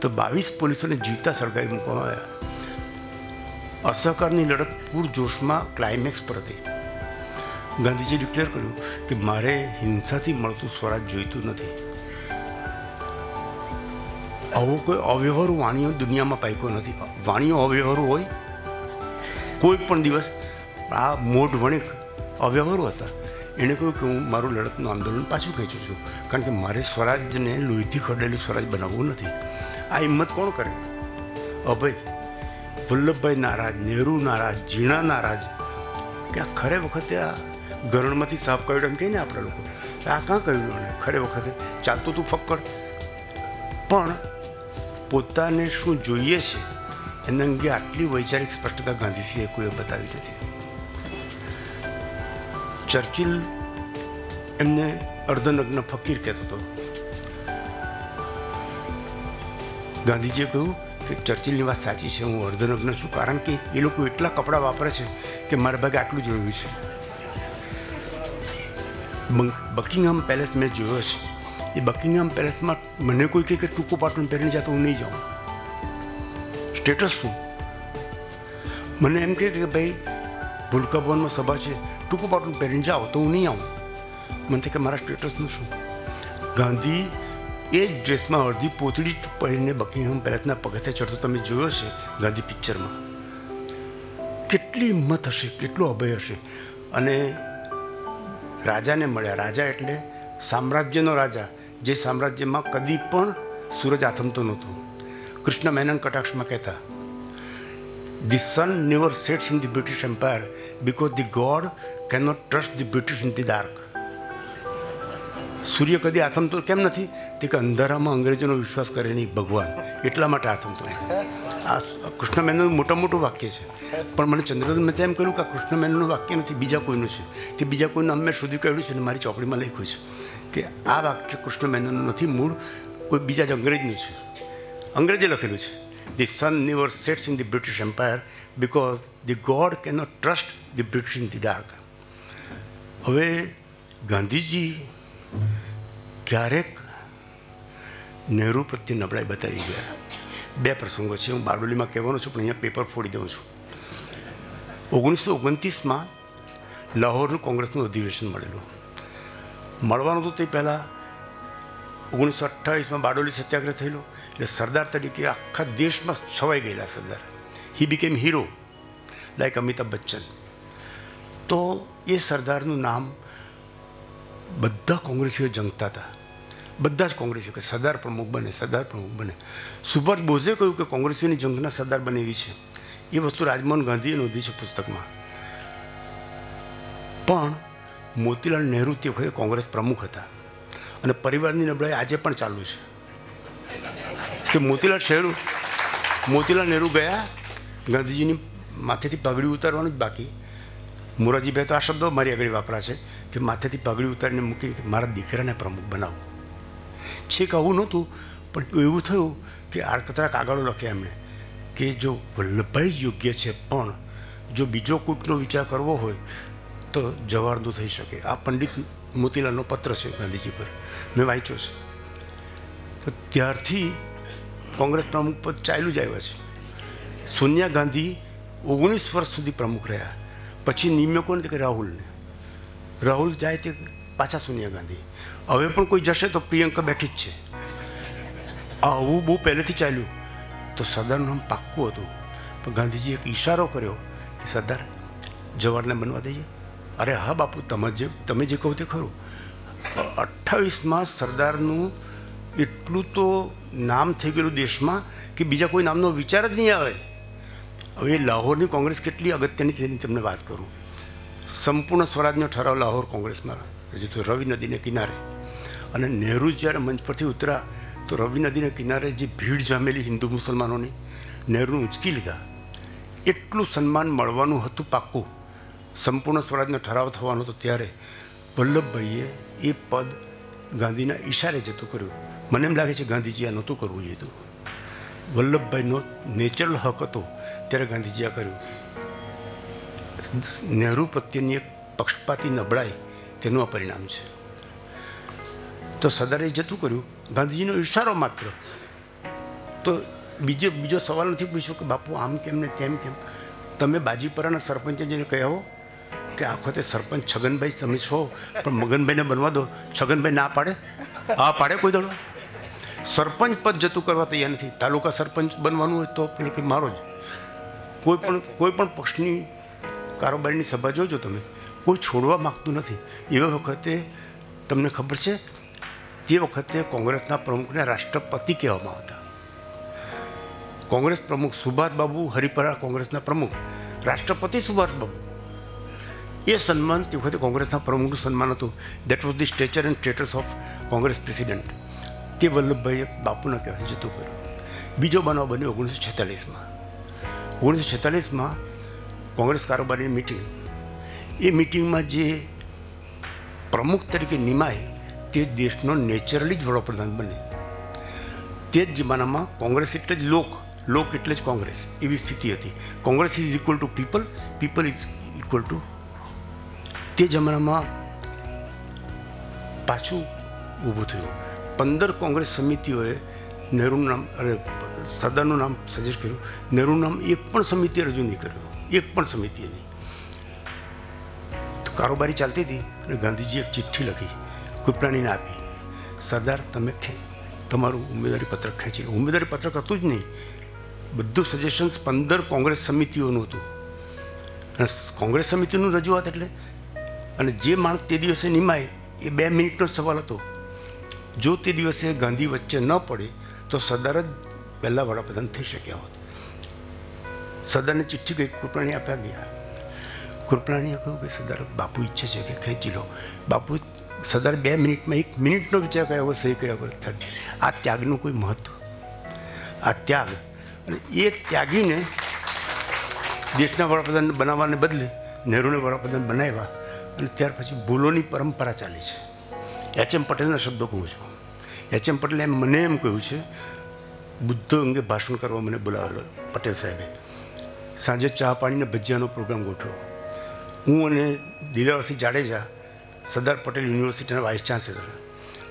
તો બાવીસ પોલીસોને જીવતા સળગાવી મૂકવામાં આવ્યા. અસહકારની લડત પૂરજોશમાં ક્લાઇમેક્સ પર હતી. ગાંધીજીએ ડિક્લેર કર્યું કે મારે હિંસાથી મળતું સ્વરાજ જોઈતું નથી. આવો કોઈ અવ્યવહારુ વાણીઓ દુનિયામાં પાક્યો નથી. વાણીઓ અવ્યવહારુ હોય? કોઈ પણ દિવસ આ મોઢ વણિક અવ્યવહારુ હતા. એણે કહ્યું કે હું મારું લડતનું આંદોલન પાછું ખેંચું છું, કારણ કે મારે સ્વરાજને લોહીથી ખડેલું સ્વરાજ બનાવવું નથી. આ હિંમત કોણ કરે? અભય વલ્લભભાઈ નારાજ, નહેરુ નારાજ, ઝીણા નારાજ, કે આ ખરે વખતે આ ગરણમાંથી સાફ કર્યું એમ કહીને આપણે લોકો. આ કાં કહ્યું એને ખરે વખતે ચાલતું તું ફક્કડ પણ પોતાને શું જોઈએ છે? એના અંગે આટલી વૈચારિક સ્પષ્ટતા ગાંધીજીએ કોઈએ બતાવી દીધી ચર્ચિલ એમને અર્ધનગ્ન ફકીર કહેતો હતો. ગાંધીજીએ કહ્યું કે ચર્ચિલની વાત સાચી છે, હું અર્ધનગ્ન છું કારણ કે એ લોકો એટલા કપડાં વાપરે છે કે મારા ભાગે આટલું જ છે. બકિંગહામ પેલેસ મેં જોયો છે એ બકિંગહામ પેલેસમાં મને કોઈ કહે કે ટૂંકો પાટણ પહેરીને જાય તો હું નહીં જાઉં સ્ટેટસ શું મને એમ કહે કે ભાઈ ભૂલકા ભવનમાં સભા છે ટૂંકો પાટણ પહેરીને જાઓ તો હું નહીં આવું મને થાય કે મારા સ્ટેટસનું શું ગાંધી એ જ ડ્રેસમાં અડધી પોતળી પહેરીને બકિંગહામ પેલેસના પગથિયા ચડતો તમે જોયો છે ગાંધી પિક્ચરમાં કેટલી હિંમત હશે કેટલો અભય હશે અને રાજાને મળ્યા. રાજા એટલે સામ્રાજ્યનો રાજા, જે સામ્રાજ્યમાં કદી પણ સૂરજ આથમતો નહોતો. કૃષ્ણ મેનન કટાક્ષમાં કહેતા the sun never sets in the British empire because the God can trust the British in the dark સૂર્ય કદી આથમતો કેમ નથી? તે કે અંધારામાં અંગ્રેજોનો વિશ્વાસ કરે નહીં ભગવાન. એટલા માટે આથમતો નથી. આ કૃષ્ણ મેનનનું મોટા મોટું વાક્ય છે. પણ મને ચંદ્રદન મહેતા એમ કહ્યું કે આ કૃષ્ણ મેનનનું વાક્ય નથી, બીજા કોઈનું છે. તે બીજા કોઈનું અમે સુધી કહ્યું છે અને મારી ચોપડીમાં લખ્યું છે કે આ વાક્ય કૃષ્ણ મેનનનું નથી, મૂળ કોઈ બીજા જ અંગ્રેજનું છે. અંગ્રેજે લખેલું છે the sun never sets in the British empire because the God can not trust the British in the dark હવે ગાંધીજી ક્યારેક નહેરુ પ્રત્યે નબળાઈ બતાવી ગયા. બે પ્રસંગો છે, હું બારડોલીમાં કહેવાનો છું, પણ અહીંયા પેપર ફોડી દઉં છું. ઓગણીસો ઓગણત્રીસમાં લાહોરનું કોંગ્રેસનું અધિવેશન મળેલું. મળવાનું હતું તે પહેલાં ઓગણીસો અઠ્ઠાવીસમાં બારડોલી સત્યાગ્રહ થયેલો, એટલે સરદાર તરીકે આખા દેશમાં છવાઈ ગયેલા Sardar. He became hero like Amitabh Bachchan તો એ સરદારનું નામ બધા કોંગ્રેસીઓ જંગતા હતા. બધા જ કોંગ્રેસીઓ કે સરદાર પ્રમુખ બને, સરદાર પ્રમુખ બને. સુભાષ બોઝે કહ્યું કે કોંગ્રેસીઓની જંગના સરદાર બનેવી છે. એ વસ્તુ રાજમોહન ગાંધીએ નોંધી છે પુસ્તકમાં. પણ મોતીલાલ નહેરુ તે વખતે કોંગ્રેસ પ્રમુખ હતા. અને પરિવારની નબળાઈ આજે પણ ચાલુ છે. કે મોતીલાલ શહેરુ, મોતીલાલ નહેરુ ગયા, ગાંધીજીની માથેથી પગડી ઉતારવાનું જ બાકી. મોરારજીભાઈ તો આ શબ્દો મારી આગળ વાપરા છે કે માથેથી પગડી ઉતારીને મૂકી મારા દીકરાને પ્રમુખ બનાવો. છેક આવું નહોતું, પણ એવું થયું કે આડકતરા કાગળો લખ્યા એમણે કે જો વલ્લભભાઈ જ યોગ્ય છે, પણ જો બીજો કોઈકનો વિચાર કરવો હોય તો જવારદું થઈ શકે. આ પંડિત મોતીલાલનો પત્ર છે ગાંધીજી પર. મેં વાંચ્યો છે. તો ત્યારથી કોંગ્રેસ પ્રમુખ પદ ચાલ્યું જ આવ્યા છે. સોનિયા ગાંધી ઓગણીસ વર્ષ સુધી પ્રમુખ રહ્યા. પછી નિમ્યો કોને કે રાહુલને. રાહુલ જાય તે પાછા સોનિયા ગાંધી. હવે પણ કોઈ જશે તો પ્રિયંકા બેઠી જ છે. આવું બહુ પહેલેથી ચાલ્યું. તો સરદારનું નામ પાક્કું હતું. પણ ગાંધીજીએ એક ઈશારો કર્યો કે, સરદાર જવાહરને બનવા દઈએ અરે હા બાપુ, તમે જે તમે જે કહો તે ખરું. અઠ્ઠાવીસમાં સરદારનું એટલું તો નામ થઈ ગયેલું દેશમાં કે બીજા કોઈ નામનો વિચાર જ નહીં આવે. હવે લાહોરની કોંગ્રેસ કેટલી અગત્યની તેની તમને વાત કરું. સંપૂર્ણ સ્વરાજનો ઠરાવ લાહોર કોંગ્રેસમાં. થયો રવિ નદીને કિનારે. અને નહેરુ જ્યારે મંચ પરથી ઉતર્યા, તો રવિ નદીને કિનારે જે ભીડ જામેલી હિન્દુ મુસલમાનોની, નહેરુને ઉંચકી લીધા. એટલું સન્માન મળવાનું હતું પાક્કું. સંપૂર્ણ સ્વરાજનો ઠરાવ થવાનો હતો ત્યારે વલ્લભભાઈએ એ પદ ગાંધીના ઈશારે જતું કર્યું. મને એમ લાગે છે ગાંધીજી આ નહોતું કરવું જોઈતું વલ્લભભાઈનો નેચરલ હક હતો ત્યારે ગાંધીજી આ કર્યું. નહેરુ પ્રત્યેની એક પક્ષપાતી નબળાઈ તેનું આ પરિણામ છે. તો સરદારે જતું કર્યું. ગાંધીજીનો ઈશારો માત્ર. તો બીજો બીજો સવાલ નથી પૂછ્યો કે બાપુ આમ કેમ ને તેમ કેમ? તમે બાજીપરાના સરપંચે જઈને કહ્યા કે આ વખતે સરપંચ છગનભાઈ તમે છો, પણ મગનભાઈને બનવા દો. છગનભાઈ ના પાડે? હા, પાડે કોઈ દડો? સરપંચ પદ જતું કરવા તૈયાર નથી. તાલુકા સરપંચ બનવાનું હોય તો પેલી કે મારો જ. કોઈ પણ કોઈ પણ પક્ષની કારોબારીની સભા જોજો તમે. કોઈ છોડવા માગતું નથી. એવા વખતે તમને ખબર છે તે વખતે કોંગ્રેસના પ્રમુખને રાષ્ટ્રપતિ કહેવામાં આવતા. કોંગ્રેસ પ્રમુખ સુભાષબાબુ હરિપરા કોંગ્રેસના પ્રમુખ, રાષ્ટ્રપતિ સુભાષબાબુ એ સન્માન તે વખતે કોંગ્રેસના પ્રમુખનું સન્માન હતું. That was the stature and status of Congress president. તે વલ્લભભાઈએ બાપુના કહેવાથી જતું કર્યું. બીજો બનાવ બન્યો ઓગણીસો છેતાલીસમાં. ઓગણીસો છેતાલીસમાં કોંગ્રેસ કારોબારીની મિટિંગ એ મિટિંગમાં જે પ્રમુખ તરીકે નિમાય તે દેશનો નેચરલી જ વડાપ્રધાન બને. તે જ જમાનામાં કોંગ્રેસ એટલે જ લોક લોક એટલે જ કોંગ્રેસ. એવી સ્થિતિ હતી. Congress is equal to people people is equal to તે જમાનામાં પાછું ઊભું થયું. પંદર કોંગ્રેસ સમિતિઓએ નહેરુનું નામ, અરે, સરદારનું નામ સજેસ્ટ કર્યું. નહેરુનું નામ એક પણ સમિતિએ રજૂ નહીં કર્યું. એક પણ સમિતિએ નહીં. કારોબારી ચાલતી હતી અને ગાંધીજીએ એક ચિઠ્ઠી લખી કૃપલાણીને આપી, સરદાર, તમે ખે, તમારું ઉમેદવારી પત્રક ખેંચી ઉમેદવારી પત્રક હતું જ નહીં. બધું સજેશન્સ પંદર કોંગ્રેસ સમિતિઓનું હતું. અને કોંગ્રેસ સમિતિનું રજૂઆત એટલે? અને જે માણસ તે દિવસે નિમાય, એ બે મિનિટનો સવાલ હતો. જો તે દિવસે ગાંધી વચ્ચે ન પડે, તો સરદાર જ પહેલાં વડાપ્રધાન થઈ શક્યા હોત. સરદારને ચિઠ્ઠી ગઈ કૃપલાણી આપ્યા ગયા. કૃપલાણીએ કહ્યું કે સરદાર બાપુ ઈચ્છે છે કે ખેંચી લો. બાપુ સરદાર બે મિનિટમાં એક મિનિટનો વિચાર કર્યા વગર સહી કર્યા વગર આ ત્યાગનું કોઈ મહત્વ? આ ત્યાગ, અને એ ત્યાગીને દેશના વડાપ્રધાન બનાવવાને બદલે નહેરુને વડાપ્રધાન બનાવ્યા, અને ત્યાર પછી ભૂલોની પરંપરા ચાલી છે. એચ એમ પટેલના શબ્દો કહું છું. એચ એમ પટેલે મને એમ કહ્યું છે, બુદ્ધ અંગે ભાષણ કરવા મને બોલાવેલો પટેલ સાહેબે. સાંજે ચા પાણીને ભજીયાનો પ્રોગ્રામ ગોઠવ્યો. હું અને દિલાવરસિંહ જાડેજા સરદાર પટેલ યુનિવર્સિટીના વાઇસ ચાન્સેલર.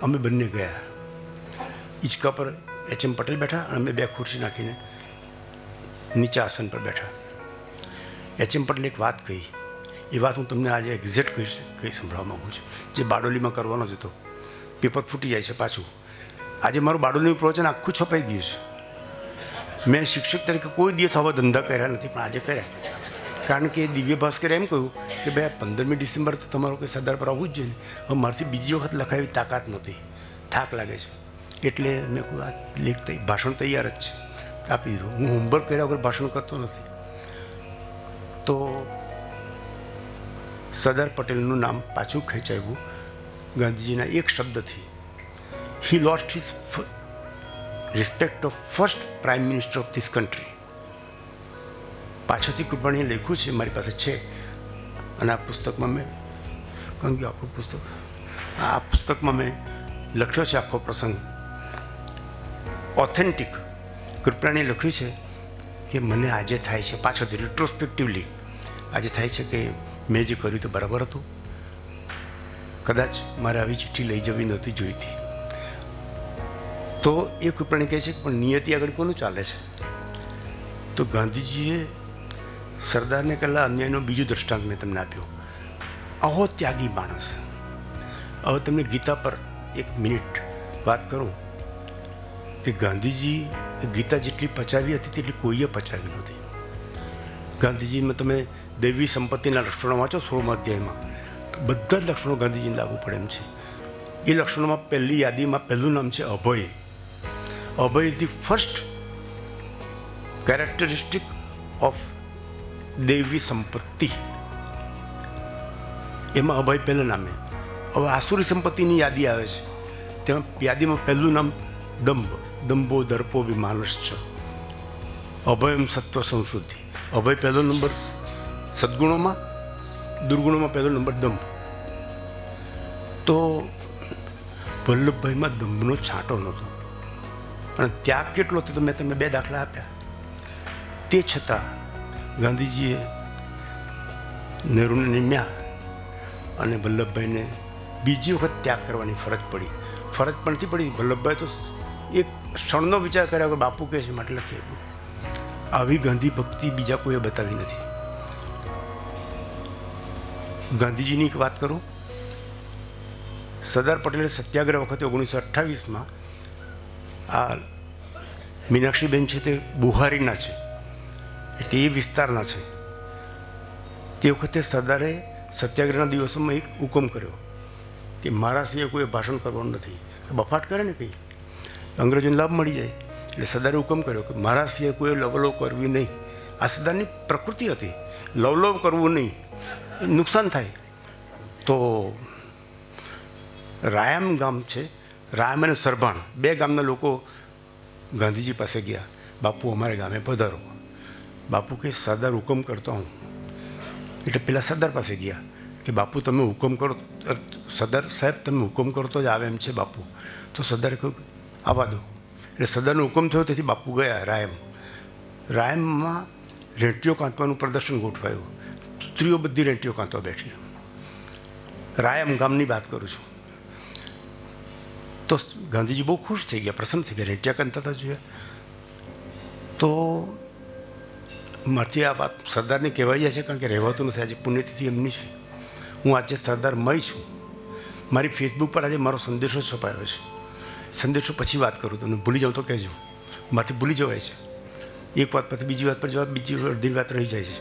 અમે બંને ગયા. હિંચકા પર એચ એમ પટેલ બેઠા અને અમે બે ખુરશી નાખીને નીચા આસન પર બેઠા. એચ એમ પટેલે એક વાત કહી. એ વાત હું તમને આજે એક્ઝેક્ટ કહી કહી સંભળાવવા માગું છું. જે બારડોલીમાં કરવાનો જ હતો. પેપર ફૂટી જાય છે પાછું. આજે મારું બારડોલીનું પ્રવચન આખું છપાઈ ગયું છે. મેં શિક્ષક તરીકે કોઈ દિવસ આવા ધંધા કર્યા નથી, પણ આજે કર્યા. કારણ કે દિવ્ય ભાસ્કરે એમ કહ્યું કે ભાઈ પંદરમી ડિસેમ્બર તો તમારો કોઈ સરદાર પર આવવું જ જોઈએ હવે મારથી બીજી વખત લખાવી તાકાત નહોતી થાક લાગે છે. એટલે મેં કહ્યું, આ લેખ ભાષણ તૈયાર જ છે. આપી દીધું હું હોમવર્ક કર્યા વગર ભાષણ કરતો નથી. તો સરદાર પટેલનું નામ પાછું ખેંચાયું. ગાંધીજીના એક શબ્દથી he lost his respect of first prime minister of this country પાછળથી કૃપાણીએ લખ્યું છે, મારી પાસે છે. અને આ પુસ્તકમાં મેં કહ્યું આપણું પુસ્તક, આ પુસ્તકમાં મેં લખ્યો છે આખો પ્રસંગ. ઓથેન્ટિક કૃપાણીએ લખ્યું છે કે મને આજે થાય છે પાછળથી રિટ્રોસ્પેક્ટિવલી આજે થાય છે કે મેં જે કર્યું તો બરાબર હતું. કદાચ મારે આવી ચિઠ્ઠી લઈ જવી નહોતી જોઈતી. તો એ કૃપાણી કહે છે પણ નિયતિ આગળ કોનું ચાલે છે? તો ગાંધીજીએ સરદારને કહેલા, અન્યાયનો બીજું દ્રષ્ટાંત મેં તમને આપ્યો. અહો, ત્યાગી માણસ. હવે તમને ગીતા પર એક મિનિટ વાત કરું. કે ગાંધીજી ગીતા જેટલી પચાવી હતી, તેટલી કોઈએ પચાવી નહોતી. ગાંધીજીમાં તમે દૈવી સંપત્તિના લક્ષણો વાંચો સોળમા અધ્યાયમાં બધા જ લક્ષણો ગાંધીજીને લાગુ પડે એમ છે. એ લક્ષણોમાં પહેલી યાદીમાં પહેલું નામ છે અભય. અભય is the first characteristic of દૈવી સંપત્તિ. એમાં અભય પહેલા નામે. હવે આસુરી સંપત્તિની યાદી આવે છે. તેમાં યાદીમાં પહેલું નામ દંભ. દંભો, દર્પો વિમાનશ્ચ અભયમ સત્વ સંશુદ્ધિ. અભય પહેલો નંબર સદગુણોમાં, દુર્ગુણોમાં પહેલો નંબર દંભ. તો વલ્લભભાઈમાં દંભનો છાંટો નહોતો. અને ત્યાગ કેટલો હતો મેં તમે બે દાખલા આપ્યા. તે છતાં ગાંધીજીએ નહેરુને નિમ્યા અને વલ્લભભાઈને બીજી વખત ત્યાગ કરવાની ફરજ પડી. ફરજ પણ નથી પડી. વલ્લભભાઈ તો એક ક્ષણનો વિચાર કર્યા કે બાપુ કહે છે, માટે લખી આવી ગાંધી ભક્તિ બીજા કોઈએ બતાવી નથી. ગાંધીજીની એક વાત કરું. સરદાર પટેલે સત્યાગ્રહ વખતે ઓગણીસો અઠ્ઠાવીસમાં આ મીનાક્ષીબેન છે તે બુહારીના છે. એટલે એ વિસ્તારના છે. તે વખતે સરદારે સત્યાગ્રહના દિવસોમાં એક હુકમ કર્યો કે મારા સિવાય કોઈ ભાષણ કરવાનું નથી. બફાટ કરે ને કંઈ? અંગ્રેજોને લાભ મળી જાય. એટલે સરદારે હુકમ કર્યો કે મારા સિવાય કોઈ લવલો કરવી નહીં. આ સરદારની પ્રકૃતિ હતી. લવલો કરવું નહીં. નુકસાન થાય. તો રાયમ ગામ છે. રાયમ અને સરભાણ બે ગામના લોકો ગાંધીજી પાસે ગયા. બાપુ અમારે ગામે પધારો. બાપુ કે સરદાર હુકમ કરતો હું એટલે પેલા સરદાર પાસે ગયા કે બાપુ તમે હુકમ કરો સરદાર સાહેબ તમે હુકમ કરો તો જ આવે એમ છે બાપુ તો સરદારે કહ્યું આવવા દો એટલે સરદારનો હુકમ થયો તેથી બાપુ ગયા રાયમ રાયમમાં રેંટીઓ કાંતવાનું પ્રદર્શન ગોઠવાયું સ્ત્રીઓ બધી રેંટીઓ કાંતવા બેઠી રાયમ ગામની વાત કરું છું તો ગાંધીજી બહુ ખુશ થઈ ગયા પ્રસન્ન થઈ ગયા રેંટિયા કાંતા હતા જોયા તો મારથી આ વાત સરદારને કહેવાઈ જાય છે કારણ કે રહેવાતું નથી આજે પુણ્યતિથિ એમની છે હું આજે સરદાર મય છું મારી ફેસબુક પર આજે મારો સંદેશો છપાયો છે સંદેશો પછી વાત કરું તમને ભૂલી જાઉં તો કહેજો મારથી ભૂલી જવાય છે એક વાત પછી બીજી વાત પર જવાબ બીજી અડધી વાત રહી જાય છે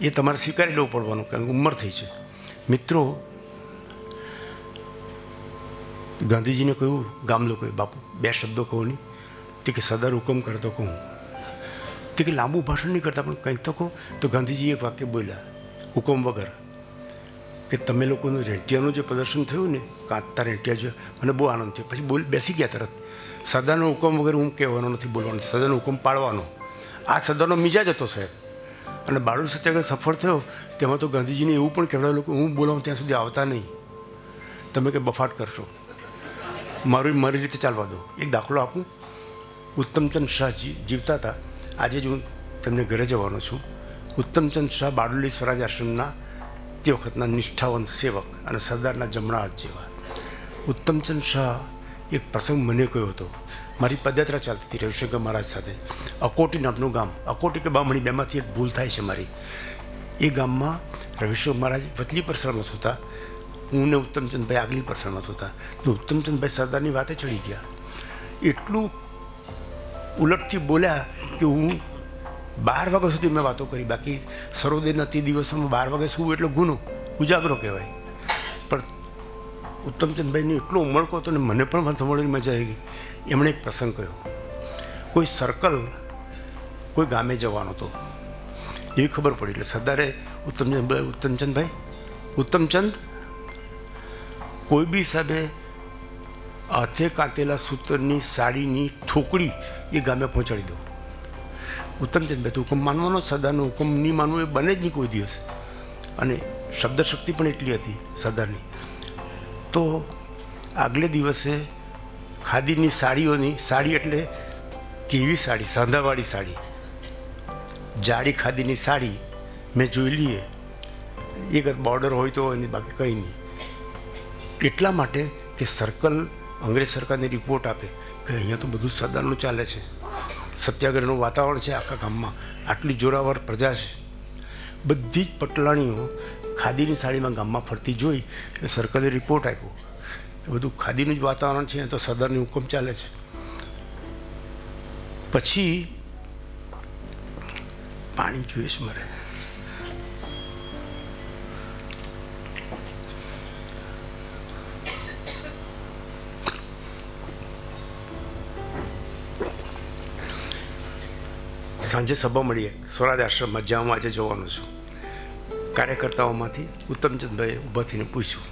એ તમારે સ્વીકારી લેવું પડવાનું કારણ કે ઉંમર થઈ છે મિત્રો ગાંધીજીને કહ્યું ગામ લોકોએ બાપુ બે શબ્દો કહો નહીં તે કે સરદાર હુકમ કરતો કહું તે કે લાંબુ ભાષણ નહીં કરતા, પણ કંઈક તો કહો. તો ગાંધીજી એક વાક્ય બોલ્યા, હુકમ વગર, કે તમે લોકોનું રેંટિયાનું જે પ્રદર્શન થયું ને, કાંતા રેંટિયા જે, મને બહુ આનંદ થયો. પછી બોલ, બેસી ગયા તરત. સરદારનો હુકમ વગર હું કહેવાનો નથી, બોલવાનો સરદારનો હુકમ પાળવાનો. આ સરદારનો મિજાજ હતો, સાહેબ. અને બાળુ સત્યાગ્રહ સફળ થયો. તેમાં તો ગાંધીજીને એવું પણ કહેવાય લોકો, હું બોલાવું ત્યાં સુધી આવતા નહીં. તમે કે બફાટ કરશો. મારું, મારી રીતે ચાલવા દો. એક દાખલો આપું. ઉત્તમચંદ શાહજી જીવતા હતા. આજે જ હું તેમને ઘરે જવાનો છું. ઉત્તમચંદ શાહ બારડોલી સ્વરાજ આશ્રમના તે વખતના નિષ્ઠાવંત સેવક અને સરદારના જમણા હાથ જેવા. ઉત્તમચંદ શાહ એક પ્રસંગ મને કહ્યો હતો. મારી પદયાત્રા ચાલતી હતી રવિશંકર મહારાજ સાથે. અકોટી નામનું ગામ, અકોટી કે બામણી, બેમાંથી એક ભૂલ થાય છે મારી. એ ગામમાં રવિશંકર મહારાજ વચલી પરસરમાં હતા હું ને ઉત્તમચંદભાઈ આગલી પરસરમાં હતા તો ઉત્તમચંદભાઈ સરદારની વાતે ચડી ગયા. એટલું ઉલટથી બોલ્યા કે હું બાર વાગ્યા સુધી મેં વાતો કરી. બાકી સરોદયના તે દિવસોમાં બાર વાગે શું એટલે ગુનો, ઉજાગરો કહેવાય. પણ ઉત્તમચંદભાઈને એટલો ઉમળકો હતો ને મને પણ સાંભળવાની મજા આવી ગઈ. એમણે એક પ્રસંગ કહ્યો. કોઈ સર્કલ કોઈ ગામે જવાનો હતો. એવી ખબર પડી એટલે સરદારે ઉત્તમચંદભાઈ ઉત્તમચંદભાઈ, ઉત્તમચંદ, કોઈ બી હિસાબે હાથે કાંતેલા સૂતરની સાડીની ઠોકડી એ ગામે પહોંચાડી દો ઉત્તમચંદભાઈ તો હુકમ માનવાનો, સરદારનો હુકમ નહીં માનવું એ બને જ નહીં કોઈ દિવસ. અને શબ્દશક્તિ પણ એટલી હતી સરદારની. તો આગલે દિવસે ખાદીની સાડીઓની, સાડી એટલે કેવી સાડી? સાંધાવાળી સાડી. જાડી ખાદીની સાડી મેં જોઈ લઈએ. એક બોર્ડર હોય તો એની બાકી કંઈ નહીં. એટલા માટે કે સર્કલ અંગ્રેજ સરકારની રિપોર્ટ આપે કે અહીંયા તો બધું સરદારનું ચાલે છે. સત્યાગ્રહનું વાતાવરણ છે આખા ગામમાં. આટલી જોરાવર પ્રજા છે. બધી જ પટલાણીઓ ખાદીની સાડીમાં ગામમાં ફરતી જોઈ એટલે સરકારે રિપોર્ટ આપ્યો. એ બધું ખાદીનું જ વાતાવરણ છે તો સરદારની હુકમ ચાલે છે. પછી પાણી જોઈએ છે મારે. સાંજે સભા મળીએ સ્વરાજ આશ્રમમાં જ્યાં હું આજે જવાનો છું. કાર્યકર્તાઓમાંથી ઉત્તમચંદભાઈએ ઊભા થઈને પૂછ્યું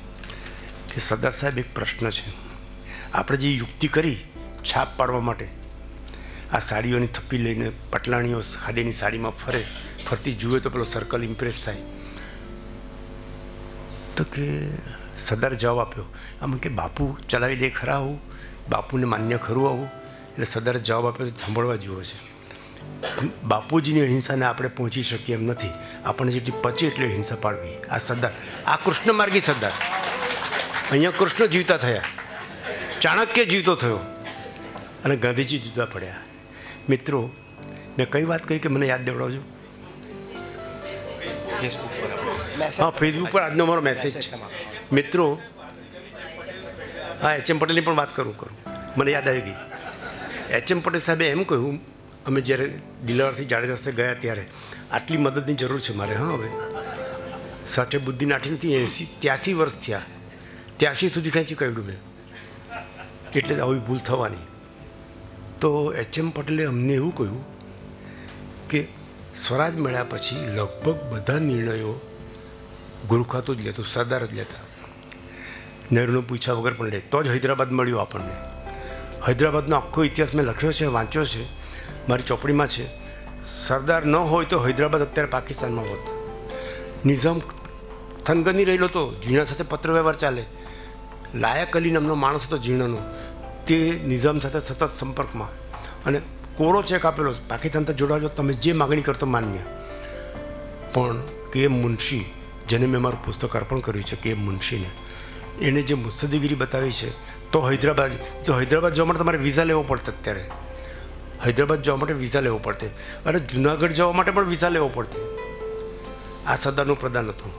કે સરદાર સાહેબ, એક પ્રશ્ન છે. આપણે જે યુક્તિ કરી છાપ પાડવા માટે, આ સાડીઓની થપ્પી લઈને પટલાણીઓ ખાદીની સાડીમાં ફરે, ફરતી જુએ તો પેલો સર્કલ ઇમ્પ્રેસ થાય. તો કે સરદાર જવાબ આપ્યો, આમ કે બાપુ ચલાવી દે ખરા આવું, બાપુને માન્ય ખરું આવું? એટલે સરદારે જવાબ આપ્યો સાંભળવા જેવો છે. બાપુજીની અહિંસાને આપણે પહોંચી શકીએ એમ નથી. આપણને જેટલી પચે એટલી હિંસા પાડવી. આ સરદાર, આ કૃષ્ણ માર્ગી સરદાર. અહીંયા કૃષ્ણ જીવતા થયા. ચાણક્ય જીવતો થયો. અને ગાંધીજી જીવતા પડ્યા. મિત્રો, મેં કઈ વાત કહી કે મને યાદ દેવડાવજો? હા ફેસબુક પર આજનો મારો મેસેજ છે. મિત્રો, હા, એચ એમ પટેલની પણ વાત કરું કરું. મને યાદ આવી ગઈ. એચ એમ પટેલ સાહેબે એમ કહ્યું અમે જ્યારે દિલાવરથી જાડેજાસ્તે ગયા ત્યારે આટલી મદદની જરૂર છે મારે, હા, હવે. સાથે બુદ્ધિ નાઠી નથી એંસી, ત્યાસી વર્ષ થયા. ત્યાસી સુધી ખેંચી કાઢ્યું મેં એટલે આવી ભૂલ થવાની. તો એચ એમ પટેલે અમને એવું કહ્યું કે સ્વરાજ મળ્યા પછી લગભગ બધા નિર્ણયો ગુરુખાતો જ લેતું, સરદાર જ લેતા. નહેરુનો પૂછ્યા વગર પણ લે. તો જ હૈદરાબાદ મળ્યું આપણને. હૈદરાબાદનો આખો ઇતિહાસ મેં લખ્યો છે, વાંચ્યો છે. મારી ચોપડીમાં છે. સરદાર ન હોય તો હૈદરાબાદ અત્યારે પાકિસ્તાનમાં હોત. નિઝામ થનગની રહેલો હતો ઝીણા સાથે પત્ર વ્યવહાર ચાલે. લાયક અલી નામનો માણસ હતો ઝીણાનો તે નિઝામ સાથે સતત સંપર્કમાં. અને કોરો ચેક આપેલો, પાકિસ્તાન સાથે જોડાજો, તમે જે માગણી કરતો માન્ય. પણ કે મુનશી, જેને મેં મારું પુસ્તક અર્પણ કર્યું છે, કે મુનશીને, એને જે મુસ્તદીગીરી બતાવી છે, તો હૈદરાબાદ તો હૈદરાબાદ જવા માટે તમારે વિઝા લેવો પડતો અત્યારે. હૈદરાબાદ જવા માટે વિઝા લેવો પડતે. અને જુનાગઢ જવા માટે પણ વિઝા લેવો પડતે. આ સરદારનું પ્રદાન હતું.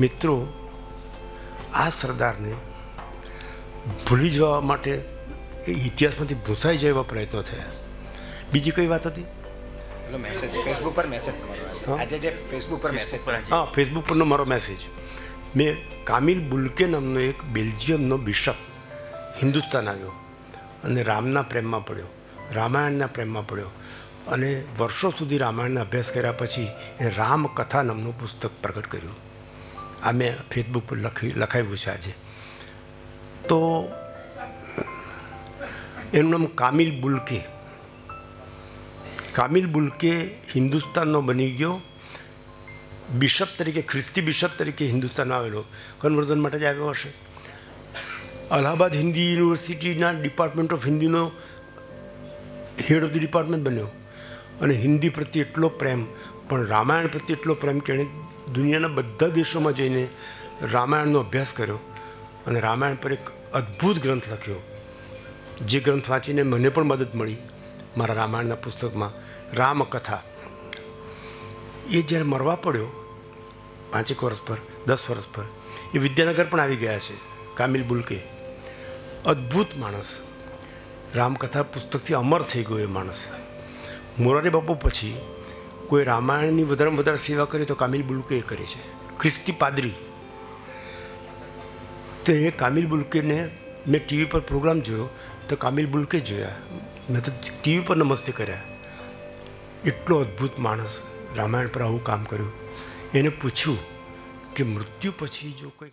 મિત્રો આ સરદારને ભૂલી જવા માટે એ ઇતિહાસમાંથી ભૂસાઈ જાય એવા પ્રયત્નો થયા. બીજી કઈ વાત હતી? પેલો મેસેજ ફેસબુક પર મેસેજ તમારો આજે. જે ફેસબુક પર મેસેજ હા ફેસબુક પરનો મારો મેસેજ મેં કામિલ બુલકે નામનો એક બેલ્જિયમનો બિશપ હિન્દુસ્તાન આવ્યો. અને રામના પ્રેમમાં પડ્યો. રામાયણના પ્રેમમાં પડ્યો. અને વર્ષો સુધી રામાયણના અભ્યાસ કર્યા પછી એ રામકથા નામનું પુસ્તક પ્રગટ કર્યું. આ મેં ફેસબુક પર લખી, લખાવ્યું છે આજે. તો એનું નામ કામિલ બુલકે. કામિલ બુલકે હિન્દુસ્તાનનો બની ગયો. બિશપ તરીકે, ખ્રિસ્તી બિશપ તરીકે હિન્દુસ્તાનમાં આવેલો. કન્વર્ઝન માટે જ આવ્યો હશે. અલ્હાબાદ હિન્દી યુનિવર્સિટીના ડિપાર્ટમેન્ટ ઓફ હિન્દીનો હેડ ઓફ ધી ડિપાર્ટમેન્ટ બન્યો. અને હિન્દી પ્રત્યે એટલો પ્રેમ, પણ રામાયણ પ્રત્યે એટલો પ્રેમ કે એણે દુનિયાના બધા દેશોમાં જઈને રામાયણનો અભ્યાસ કર્યો અને રામાયણ પર એક અદ્ભુત ગ્રંથ લખ્યો. જે ગ્રંથ વાંચીને મને પણ મદદ મળી મારા રામાયણના પુસ્તકમાં, રામકથા. એ જ્યારે મરવા પડ્યો, પાંચેક વર્ષ પર, દસ વર્ષ પર, એ વિદ્યાનગર પણ આવી ગયા છે, કામિલ બુલકે. અદ્ભુત માણસ. રામકથા પુસ્તકથી અમર થઈ ગયો એ માણસ. મોરારી બાપુ પછી કોઈ રામાયણની વધારેમાં વધારે સેવા કરી તો કામિલ બુલકે એ કરે છે. ખ્રિસ્તી પાદરી. તો એ કામિલ બુલકેને મેં ટીવી પર પ્રોગ્રામ જોયો તો કામિલ બુલકે જોયા. મેં તો ટીવી પર નમસ્તે કર્યા. એટલો અદ્ભુત માણસ રામાયણ પર આવું કામ કર્યું. એને પૂછ્યું કે મૃત્યુ પછી જો કોઈ